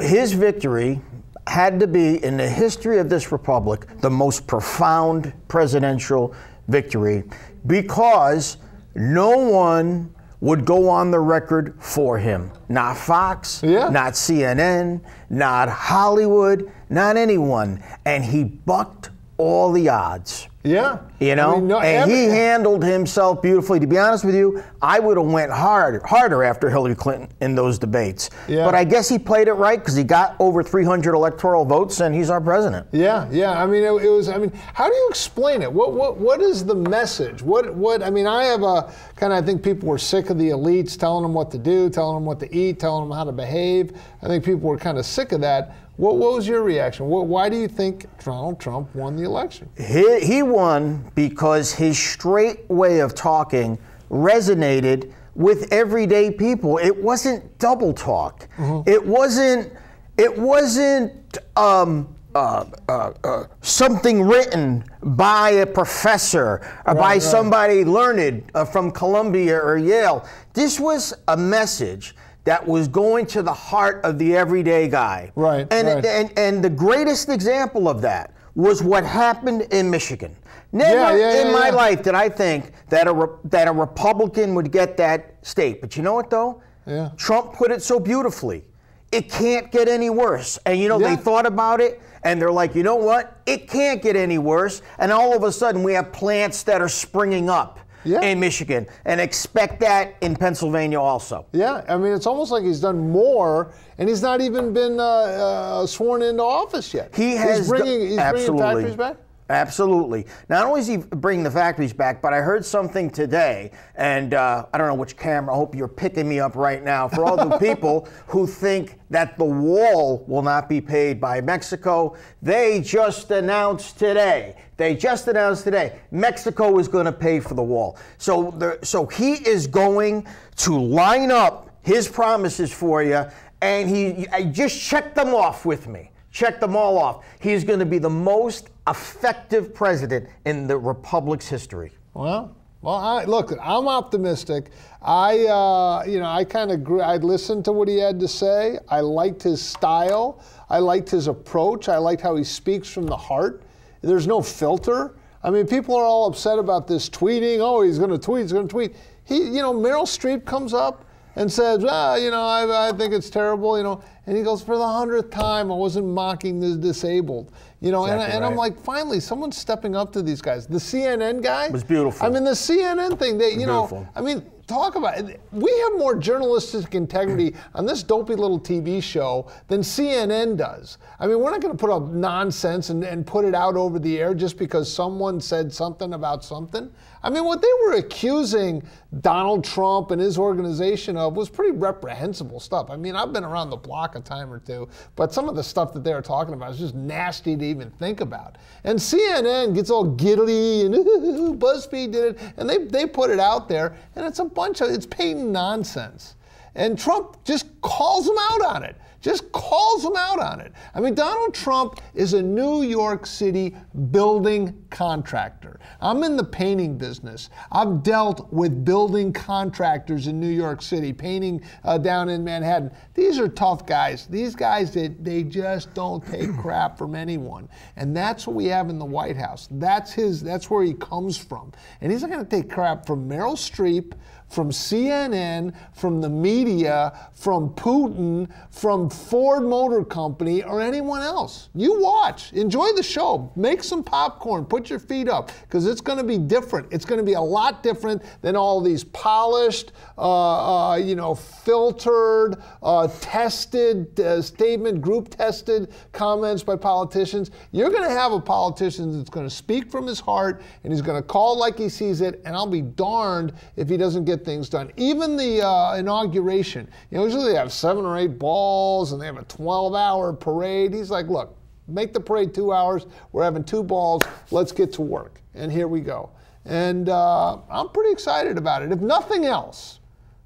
his victory had to be, in the history of this republic, the most profound presidential victory because no one would go on the record for him. Not Fox, not CNN, not Hollywood, not anyone. And he bucked all the odds. Yeah. You know, I mean, no- and he handled himself beautifully. To be honest with you, I would have went hard, harder after Hillary Clinton in those debates. Yeah. But I guess he played it right because he got over 300 electoral votes, and he's our president. Yeah, yeah. I mean, it, it was. I mean, how do you explain it? What, what, what is the message? What, what? I mean, I have a kind of. I think people were sick of the elites telling them what to do, telling them what to eat, telling them how to behave. I think people were kind of sick of that. What, what was your reaction? What, why do you think Donald Trump won the election? He, he won because his straight way of talking resonated with everyday people. It wasn't double talk. It wasn't. It wasn't um, uh, uh, uh, something written by a professor or by Right, right. somebody learned uh, from Columbia or Yale. This was a message that was going to the heart of the everyday guy. Right. And right. and and the greatest example of that was what happened in Michigan. Never Yeah, yeah, in yeah, my life did I think that a re- that a Republican would get that state. But you know what though? Yeah. Trump put it so beautifully. It can't get any worse. And you know they thought about it and they're like, "You know what? It can't get any worse." And all of a sudden we have plants that are springing up in Michigan and expect that in Pennsylvania also. Yeah, I mean, it's almost like he's done more, and he's not even been uh, uh, sworn into office yet. He has He's bringing, he's absolutely. bringing factories back. Absolutely. Not only is he bringing the factories back, but I heard something today, and uh, I don't know which camera. I hope you're picking me up right now. For all the people who think that the wall will not be paid by Mexico, they just announced today. They just announced today Mexico is going to pay for the wall. So, the, so he is going to line up his promises for you, and he I just check them off with me. Check them all off. He's going to be the most effective president in the republic's history. Well, well, I, look, I'm optimistic. I, uh, you know, I kind of grew. I listened to what he had to say. I liked his style. I liked his approach. I liked how he speaks from the heart. There's no filter. I mean, people are all upset about this tweeting. Oh, he's going to tweet. He's going to tweet. He, you know, Meryl Streep comes up and says, ah, you know, I, I think it's terrible, you know, And he goes, for the hundredth time, I wasn't mocking the disabled. You know, and, Exactly and I'm like, finally, someone's stepping up to these guys. The CNN guy it was beautiful. I mean, the CNN thing, they, you know, Beautiful. I mean, talk about it. We have more journalistic integrity on this dopey little TV show than CNN does. I mean, we're not going to put up nonsense and, and put it out over the air just because someone said something about something. I mean, what they were accusing Donald Trump and his organization of was pretty reprehensible stuff. I mean, I've been around the block a time or two, but some of the stuff that they were talking about is just nasty to even think about. And CNN gets all giddy and BuzzFeed did it, and they, they put it out there, and it's a bunch of, it's patent nonsense. And Trump just calls them out on it. Just calls them out on it. I mean, Donald Trump is a New York City building contractor. I'm in the painting business. I've dealt with building contractors in New York City, painting uh, down in Manhattan. These are tough guys. These guys that they just don't take crap from anyone. And that's what we have in the White House. That's his that's where he comes from. And he's not going to take crap from Meryl Streep from CNN, from the media, from Putin, from Ford Motor Company, or anyone else. You watch, enjoy the show, make some popcorn, put your feet up, because it's going to be different. It's going to be a lot different than all these polished, uh, uh, you know, filtered, uh, tested uh, statement, group tested comments by politicians. You're going to have a politician that's going to speak from his heart and he's going to call like he sees it, and I'll be darned if he doesn't get things done. Even the uh, inauguration, you know, usually they have seven or eight balls and they have a 12 hour parade. He's like, look, make the parade two hours. We're having two balls. Let's get to work. And here we go. And uh, I'm pretty excited about it. If nothing else,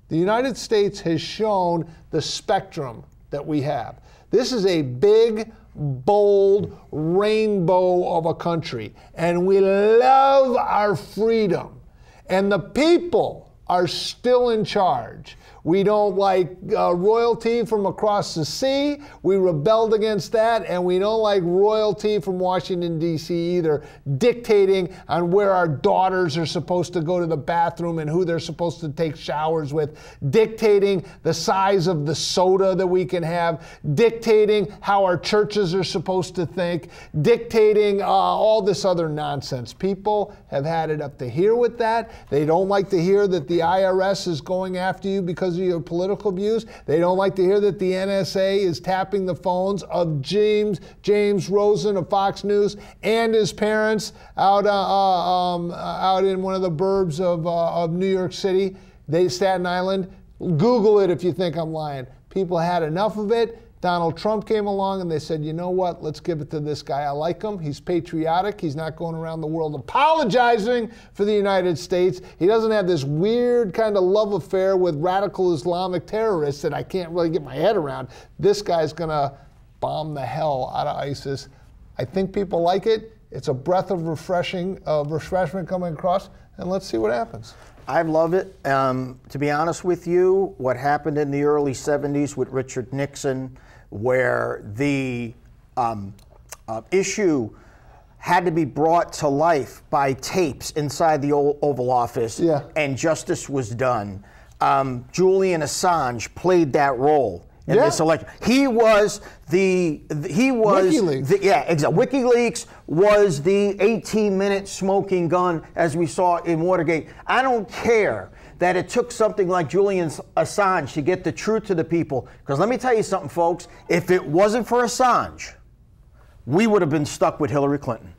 the United States has shown the spectrum that we have. This is a big, bold rainbow of a country, and we love our freedom. And the people are still in charge. We don't like uh, royalty from across the sea. We rebelled against that, and we don't like royalty from Washington, D.C. either, dictating on where our daughters are supposed to go to the bathroom and who they're supposed to take showers with, dictating the size of the soda that we can have, dictating how our churches are supposed to think, dictating uh, all this other nonsense. People have had it up to here with that. They don't like to hear that the IRS is going after you because of your political views. They don't like to hear that the NSA is tapping the phones of James James Rosen of Fox News and his parents out uh, uh, um, uh, out in one of the burbs of uh, of New York City, they Staten Island. Google it if you think I'm lying. People had enough of it. Donald Trump came along and they said, you know what, let's give it to this guy. I like him. He's patriotic. He's not going around the world apologizing for the United States. He doesn't have this weird kind of love affair with radical Islamic terrorists that I can't really get my head around. This guy's going to bomb the hell out of ISIS. I think people like it. It's a breath of refreshing, of refreshment coming across, and let's see what happens. I love it. Um, to be honest with you, what happened in the early 70s with Richard Nixon, where the um, uh, issue had to be brought to life by tapes inside the Old Oval Office, Yeah. and justice was done. Um, Julian Assange played that role in Yeah. this election. He was the, the- he was WikiLeaks. the- yeah, exactly. WikiLeaks was the 18-minute smoking gun, as we saw in Watergate. I don't care that it took something like Julian Assange to get the truth to the people. Because let me tell you something, folks. If it wasn't for Assange, we would have been stuck with Hillary Clinton.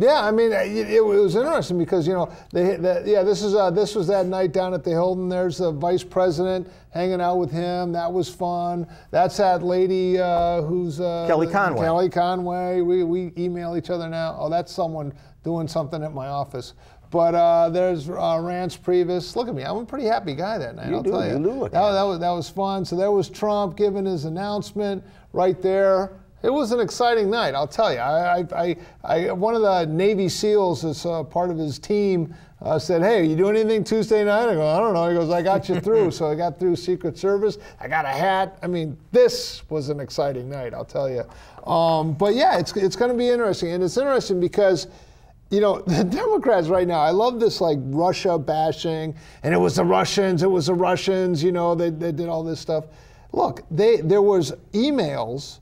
Yeah, I mean, it, it was interesting because you know, they, the, yeah, this is uh, this was that night down at the Hilton. There's the vice president hanging out with him. That was fun. That's that lady uh, who's uh, Kelly Conway. Kelly Conway. We we email each other now. Oh, that's someone doing something at my office. But uh, there's uh, Reince Priebus. Look at me. I'm a pretty happy guy that night. You I'll do, tell you. you do look that, that was that was fun. So there was Trump giving his announcement right there. It was an exciting night, I'll tell you. I, I, I, I one of the Navy SEALs, that's uh, part of his team, uh, said, "Hey, you doing anything Tuesday night?" I go, "I don't know." He goes, "I got you through." so I got through Secret Service. I got a hat. I mean, this was an exciting night, I'll tell you. Um, but yeah, it's it's going to be interesting, and it's interesting because you know, the Democrats right now, I love this like Russia bashing, and it was the Russians, it was the Russians, you know, they, they did all this stuff. look, they there was emails,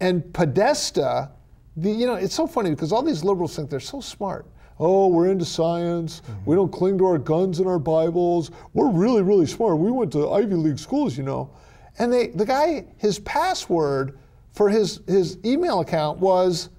and Podesta. The, you know, it's so funny because all these liberals think they're so smart. Oh, we're into science. Mm-hmm. We don't cling to our guns and our Bibles. We're really, really smart. We went to Ivy League schools, you know. And they, the guy, his password for his, his email account was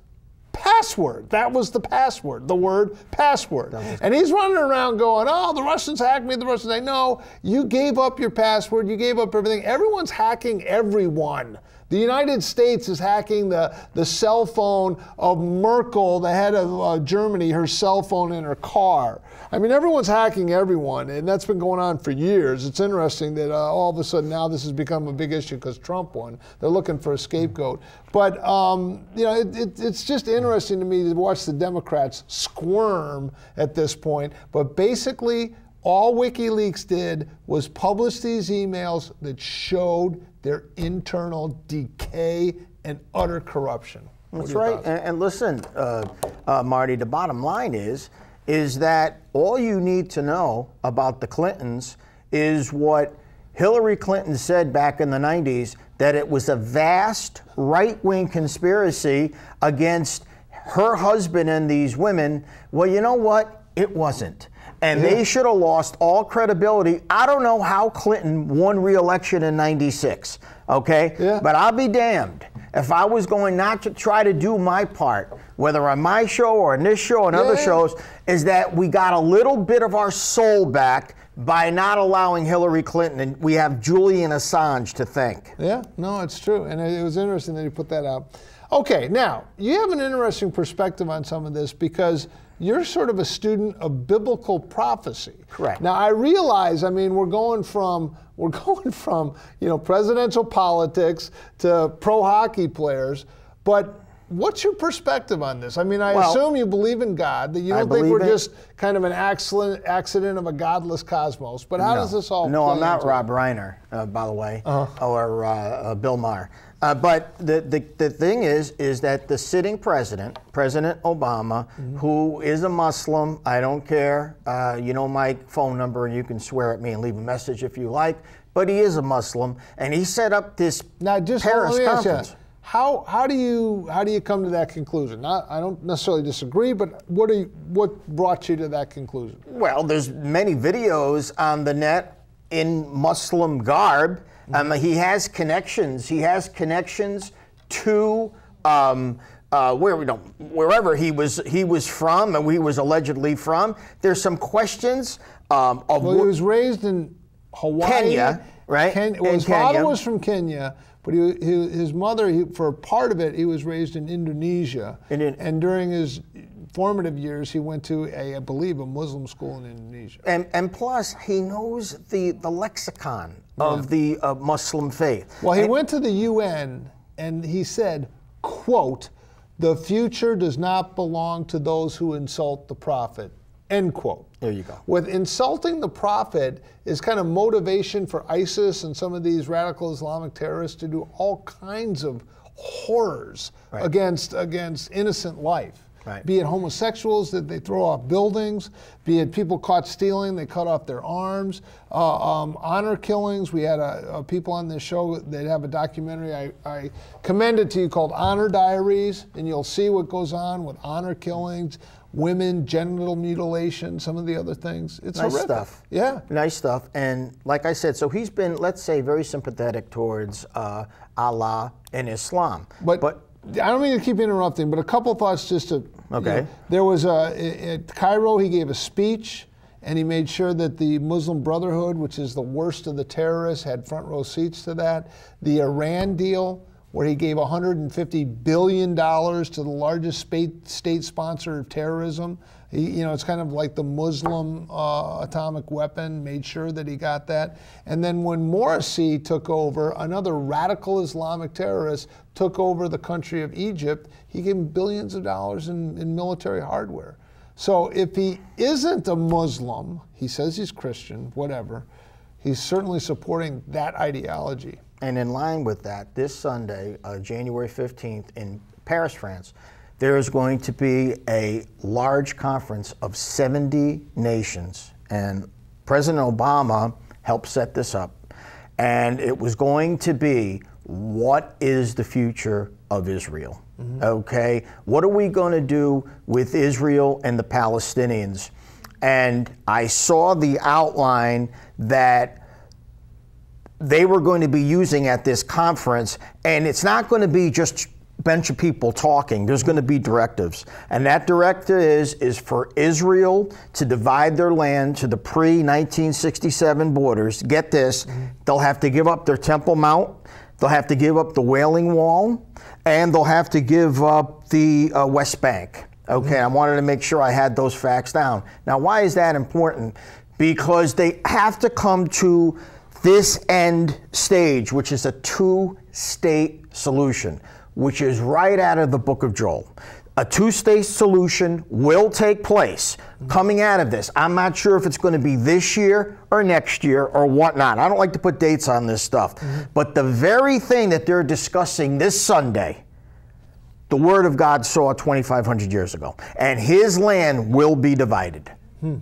password. That was the password, the word password. And he's running around going, oh, the Russians hacked me, the Russians. I know, you gave up your password, you gave up everything. Everyone's hacking everyone. The United States is hacking the, the cell phone of Merkel, the head of uh, Germany, her cell phone in her car. I mean, everyone's hacking everyone, and that's been going on for years. It's interesting that uh, all of a sudden now this has become a big issue because Trump won. They're looking for a scapegoat. But, um, you know, it, it, it's just interesting to me to watch the Democrats squirm at this point. But basically, all WikiLeaks did was publish these emails that showed their internal decay and utter corruption. That's right. And, and listen, uh, uh, Marty, the bottom line is, is that all you need to know about the Clintons is what Hillary Clinton said back in the 90s that it was a vast right wing conspiracy against her husband and these women. Well, you know what? It wasn't. And they should have lost all credibility. I don't know how Clinton won re election in 96, okay? Yeah. But I'll be damned if I was going not to try to do my part, whether on my show or on this show and other shows, is that we got a little bit of our soul back by not allowing Hillary Clinton, and we have Julian Assange to thank. Yeah, no, it's true. And it, it was interesting that you put that out. Okay, now, you have an interesting perspective on some of this because you're sort of a student of biblical prophecy. Correct. Now, I realize, I mean, we're going from we're going from, you know, presidential politics to pro hockey players, but What's your perspective on this? I mean, I Well, assume you believe in God, that you don't think we're in- just kind of an accident, accident of a godless cosmos. But how no. does this all No, I'm not into it? Rob Reiner, uh, by the way, Uh-huh. or uh, uh, Bill Maher. Uh, but the, the, the thing is, is that the sitting president, President Obama, Mm-hmm. who is a Muslim, I don't care. Uh, you know my phone number, and you can swear at me and leave a message if you like. But he is a Muslim, and he set up this Now, just Paris conference. How how do you how do you come to that conclusion? Not, I don't necessarily disagree, but what are you, what brought you to that conclusion? Well, there's many videos on the net in Muslim garb. Um, he has connections. He has connections to um, uh, where we don't wherever he was he was from and he was allegedly from. There's some questions um, of Well, he was raised in Hawaii, Kenya, right? Ken, well, his father was from Kenya, but he, he, his mother, he, for part of it, he was raised in Indonesia. and during his formative years, he went to a, I believe, a Muslim school in Indonesia. and and plus he knows the the lexicon of the uh, Muslim faith. Well, he And- went to the UN and he said, quote, the future does not belong to those who insult the prophet, end quote. There you go. With insulting the prophet is kind of motivation for ISIS and some of these radical Islamic terrorists to do all kinds of horrors Right. against against innocent life. Right. Be it homosexuals that they throw off buildings, be it people caught stealing, they cut off their arms, uh, um, honor killings. We had a, a people on this show that have a documentary I, I commend it to you called Honor Diaries, and you'll see what goes on with honor killings, women, genital mutilation, some of the other things. It's nice horrific. stuff. Yeah. Nice stuff. And like I said, so he's been, let's say, very sympathetic towards uh, Allah and Islam. But, I don't mean to keep interrupting, but a couple thoughts just to. you Okay. know, there was a at Cairo. He gave a speech, and he made sure that the Muslim Brotherhood, which is the worst of the terrorists, had front row seats to that. The Iran deal, where he gave 150 billion dollars to the largest state state sponsor of terrorism. He, you know, it's kind of like the Muslim uh, atomic weapon. Made sure that he got that. And then when Morsi took over, another radical Islamic terrorist took over the country of Egypt. He gave him billions of dollars in, in military hardware. So if he isn't a Muslim, he says he's Christian, whatever. He's certainly supporting that ideology. And in line with that, this Sunday, uh, January 15th, in Paris, France, there is going to be a large conference of 70 nations. And President Obama helped set this up. and it was going to be what is the future of Israel? Okay, what are we going to do with Israel and the Palestinians? And I saw the outline that they were going to be using at this conference, and it's not going to be just a bunch of people talking. There's going to be directives, and that directive is is for Israel to divide their land to the pre-1967 borders. Get this: they'll have to give up their Temple Mount, they'll have to give up the Wailing Wall, and they'll have to give up the uh, West Bank. Okay, I wanted to make sure I had those facts down. Now, why is that important? Because they have to come to this end stage, which is a two state solution, which is right out of the book of Joel. A two state solution will take place coming out of this. I'm not sure if it's going to be this year or next year or whatnot. I don't like to put dates on this stuff. But the very thing that they're discussing this Sunday, the Word of God saw 2,500 years ago, and His land will be divided. Hmm.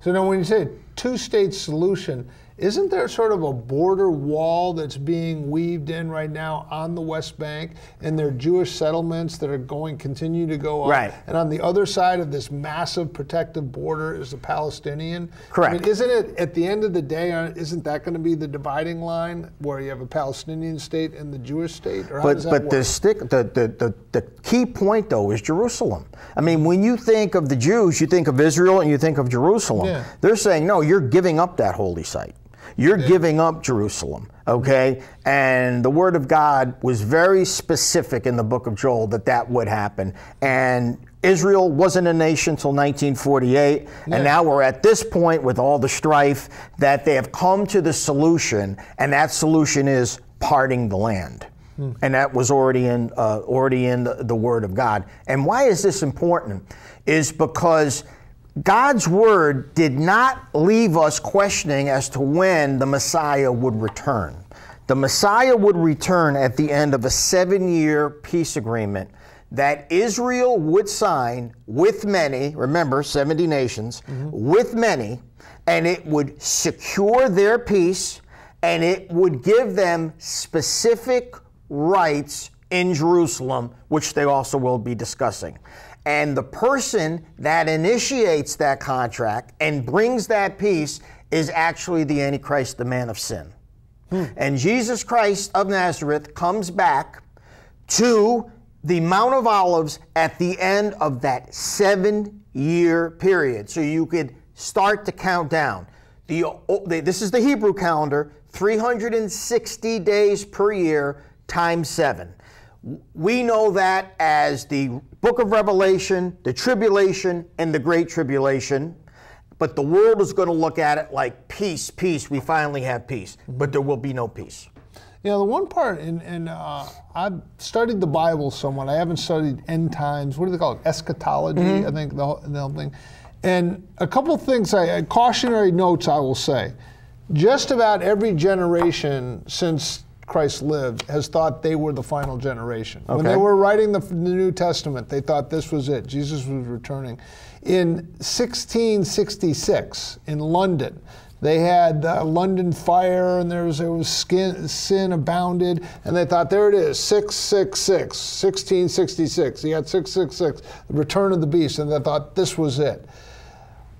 So now, when you say two-state solution, isn't there sort of a border wall that's being weaved in right now on the West Bank, and there are Jewish settlements that are going continue to go up, Right. and on the other side of this massive protective border is the Palestinian. Correct. I mean, isn't it at the end of the day? uh, Isn't that going to be the dividing line where you have a Palestinian state and the Jewish state, But but the stick the, the, the, the key point though is Jerusalem. I mean, when you think of the Jews, you think of Israel and you think of Jerusalem. Yeah. They're saying, no, you're giving up that holy site. You're giving up Jerusalem, okay? And the word of God was very specific in the book of Joel that that would happen. And Israel wasn't a nation until 1948, and now we're at this point with all the strife that they have come to the solution, and that solution is parting the land and that was already in uh, already in the, the Word of God. And why is this important? Is because God's Word did not leave us questioning as to when the Messiah would return. The Messiah would return at the end of a seven-year peace agreement that Israel would sign with many. Remember, 70 nations with many, and it would secure their peace and it would give them specific rights in Jerusalem, which they also will be discussing. And the person that initiates that contract and brings that peace is actually the Antichrist, the man of sin. Hmm. And Jesus Christ of Nazareth comes back to the Mount of Olives at the end of that seven year period. So you could start to count down. The, the- this is the Hebrew calendar 360 days per year times seven. We know that as the book of Revelation, the tribulation, and the great tribulation. But the world is going to look at it like peace, peace. We finally have peace. But there will be no peace. You know, the one part, and, and uh, I've studied the Bible somewhat. I haven't studied end times. What do they call it? Eschatology, Mhm. I think, the whole, the whole thing. And a couple of things, I, cautionary notes I will say. Just about every generation since Christ lived has thought they were the final generation. When they were writing the, the New Testament, they thought this was it. Jesus was returning. In 1666, in London, they had the London fire, and there was there was skin, sin abounded, and they thought there it is, 666, 1666. You got 666, the return of the beast, and they thought this was it.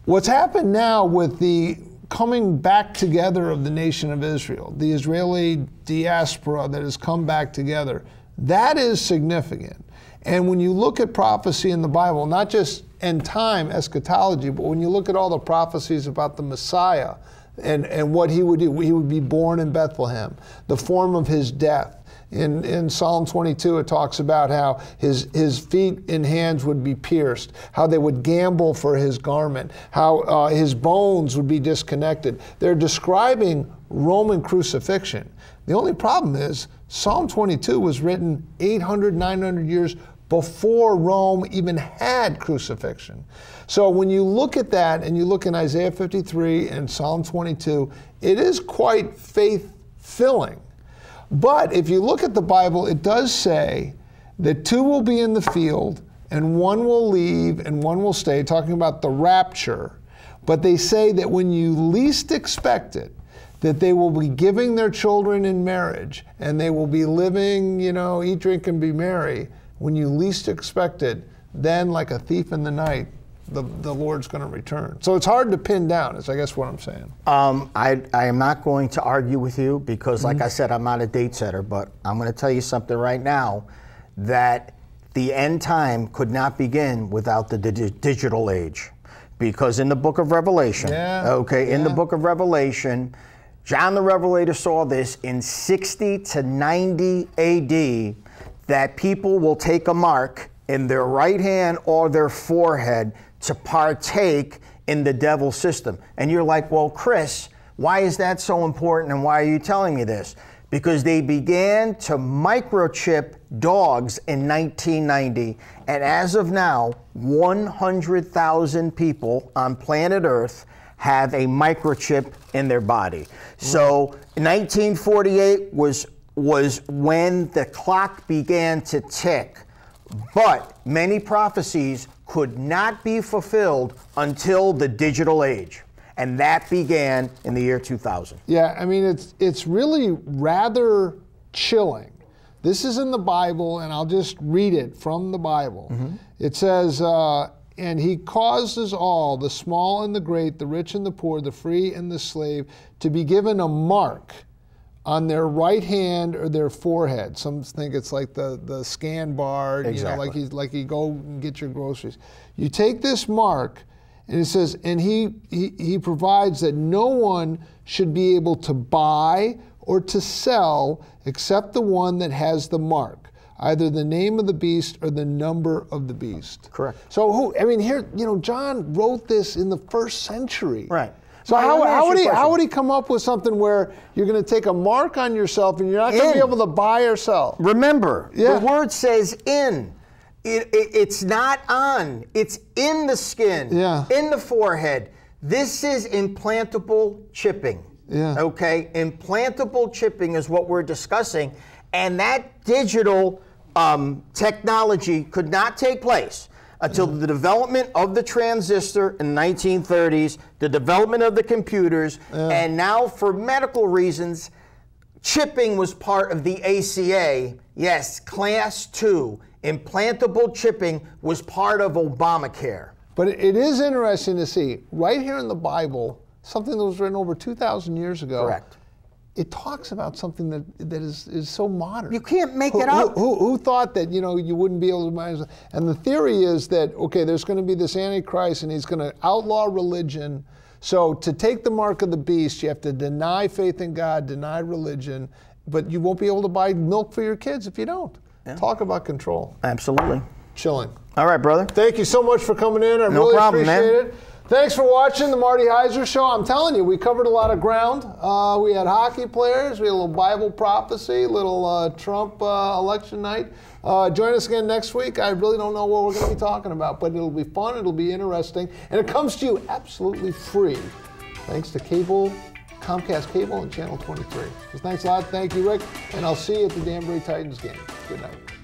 What's happened now with the coming back together of the nation of Israel, the Israeli diaspora that has come back together, that is significant. And when you look at prophecy in the Bible, not just end time eschatology, but when you look at all the prophecies about the Messiah and, and what he would do, he would be born in Bethlehem, the form of his death. In, in Psalm 22, it talks about how his, his feet and hands would be pierced, how they would gamble for his garment, how uh, his bones would be disconnected. They're describing Roman crucifixion. The only problem is Psalm 22 was written 800, 900 years before Rome even had crucifixion. So when you look at that and you look in Isaiah 53 and Psalm 22, it is quite faith filling. But if you look at the Bible, it does say that two will be in the field and one will leave and one will stay, talking about the rapture. But they say that when you least expect it, that they will be giving their children in marriage and they will be living, you know, eat, drink, and be merry when you least expect it, then like a thief in the night, the, the Lord's going to return. So it's hard to pin down, is I guess what I'm saying. Um, I, I am not going to argue with you because, like I said, I'm not a date setter, but I'm going to tell you something right now that the end time could not begin without the di- digital age. Because in the book of Revelation, Yeah, okay, in the book of Revelation, John the Revelator saw this in 60 to 90 AD that people will take a mark in their right hand or their forehead to partake in the devil's system. And you're like, well, Chris, why is that so important and why are you telling me this? Because they began to microchip dogs in 1990, and as of now, 100,000 people on planet Earth have a microchip in their body. So 1948 was was when the clock began to tick. But many prophecies could not be fulfilled until the digital age. And that began in the year 2000. Yeah, I mean it's it's really rather chilling. This is in the Bible, and I'll just read it from the Bible. It says, uh, "And he causes all, the small and the great, the rich and the poor, the free and the slave, to be given a mark on their right hand or their forehead. Some think it's like the, the scan bar, you know, like Exactly. you like you go and get your groceries. You take this mark, and it says, and he, he he provides that no one should be able to buy or to sell except the one that has the mark, either the name of the beast or the number of the beast. Correct. So who? I mean, here, you know, John wrote this in the first century. Right. So Mike, how, let me ask how would he how would he come up with something where you're going to take a mark on yourself and you're not going to be able to buy or sell? Remember, Yeah. the word says in. It, it- it's not on, it's in the skin, Yeah. in the forehead. This is implantable chipping. Yeah. Okay? Implantable chipping is what we're discussing. And that digital um, technology could not take place until the development of the transistor in the 1930s, the development of the computers, and now for medical reasons, chipping was part of the ACA. Yes, class two. Implantable chipping was part of Obamacare. But it is interesting to see right here in the Bible something that was written over 2,000 years ago. Correct. It talks about something that that is, is so modern. You can't make who, it up. Who, who, who thought that you know you wouldn't be able to buy? And the theory is that okay, there's going to be this antichrist, and he's going to outlaw religion. So to take the mark of the beast, you have to deny faith in God, deny religion, but you won't be able to buy milk for your kids if you don't. Talk about control. Absolutely. Chilling. All right, brother. Thank you so much for coming in. I No really problem, man. appreciate it. Thanks for watching the Marty Heiser Show. I'm telling you, we covered a lot of ground. Uh, we had hockey players, we had a little Bible prophecy, little uh, Trump uh, election night. Uh, join us again next week. I really don't know what we're going to be talking about, but it'll be fun, it'll be interesting, and it comes to you absolutely free thanks to cable, Comcast Cable, and Channel 23. So thanks a lot. Thank you, Rick, and I'll see you at the Danbury Titans game. Good night.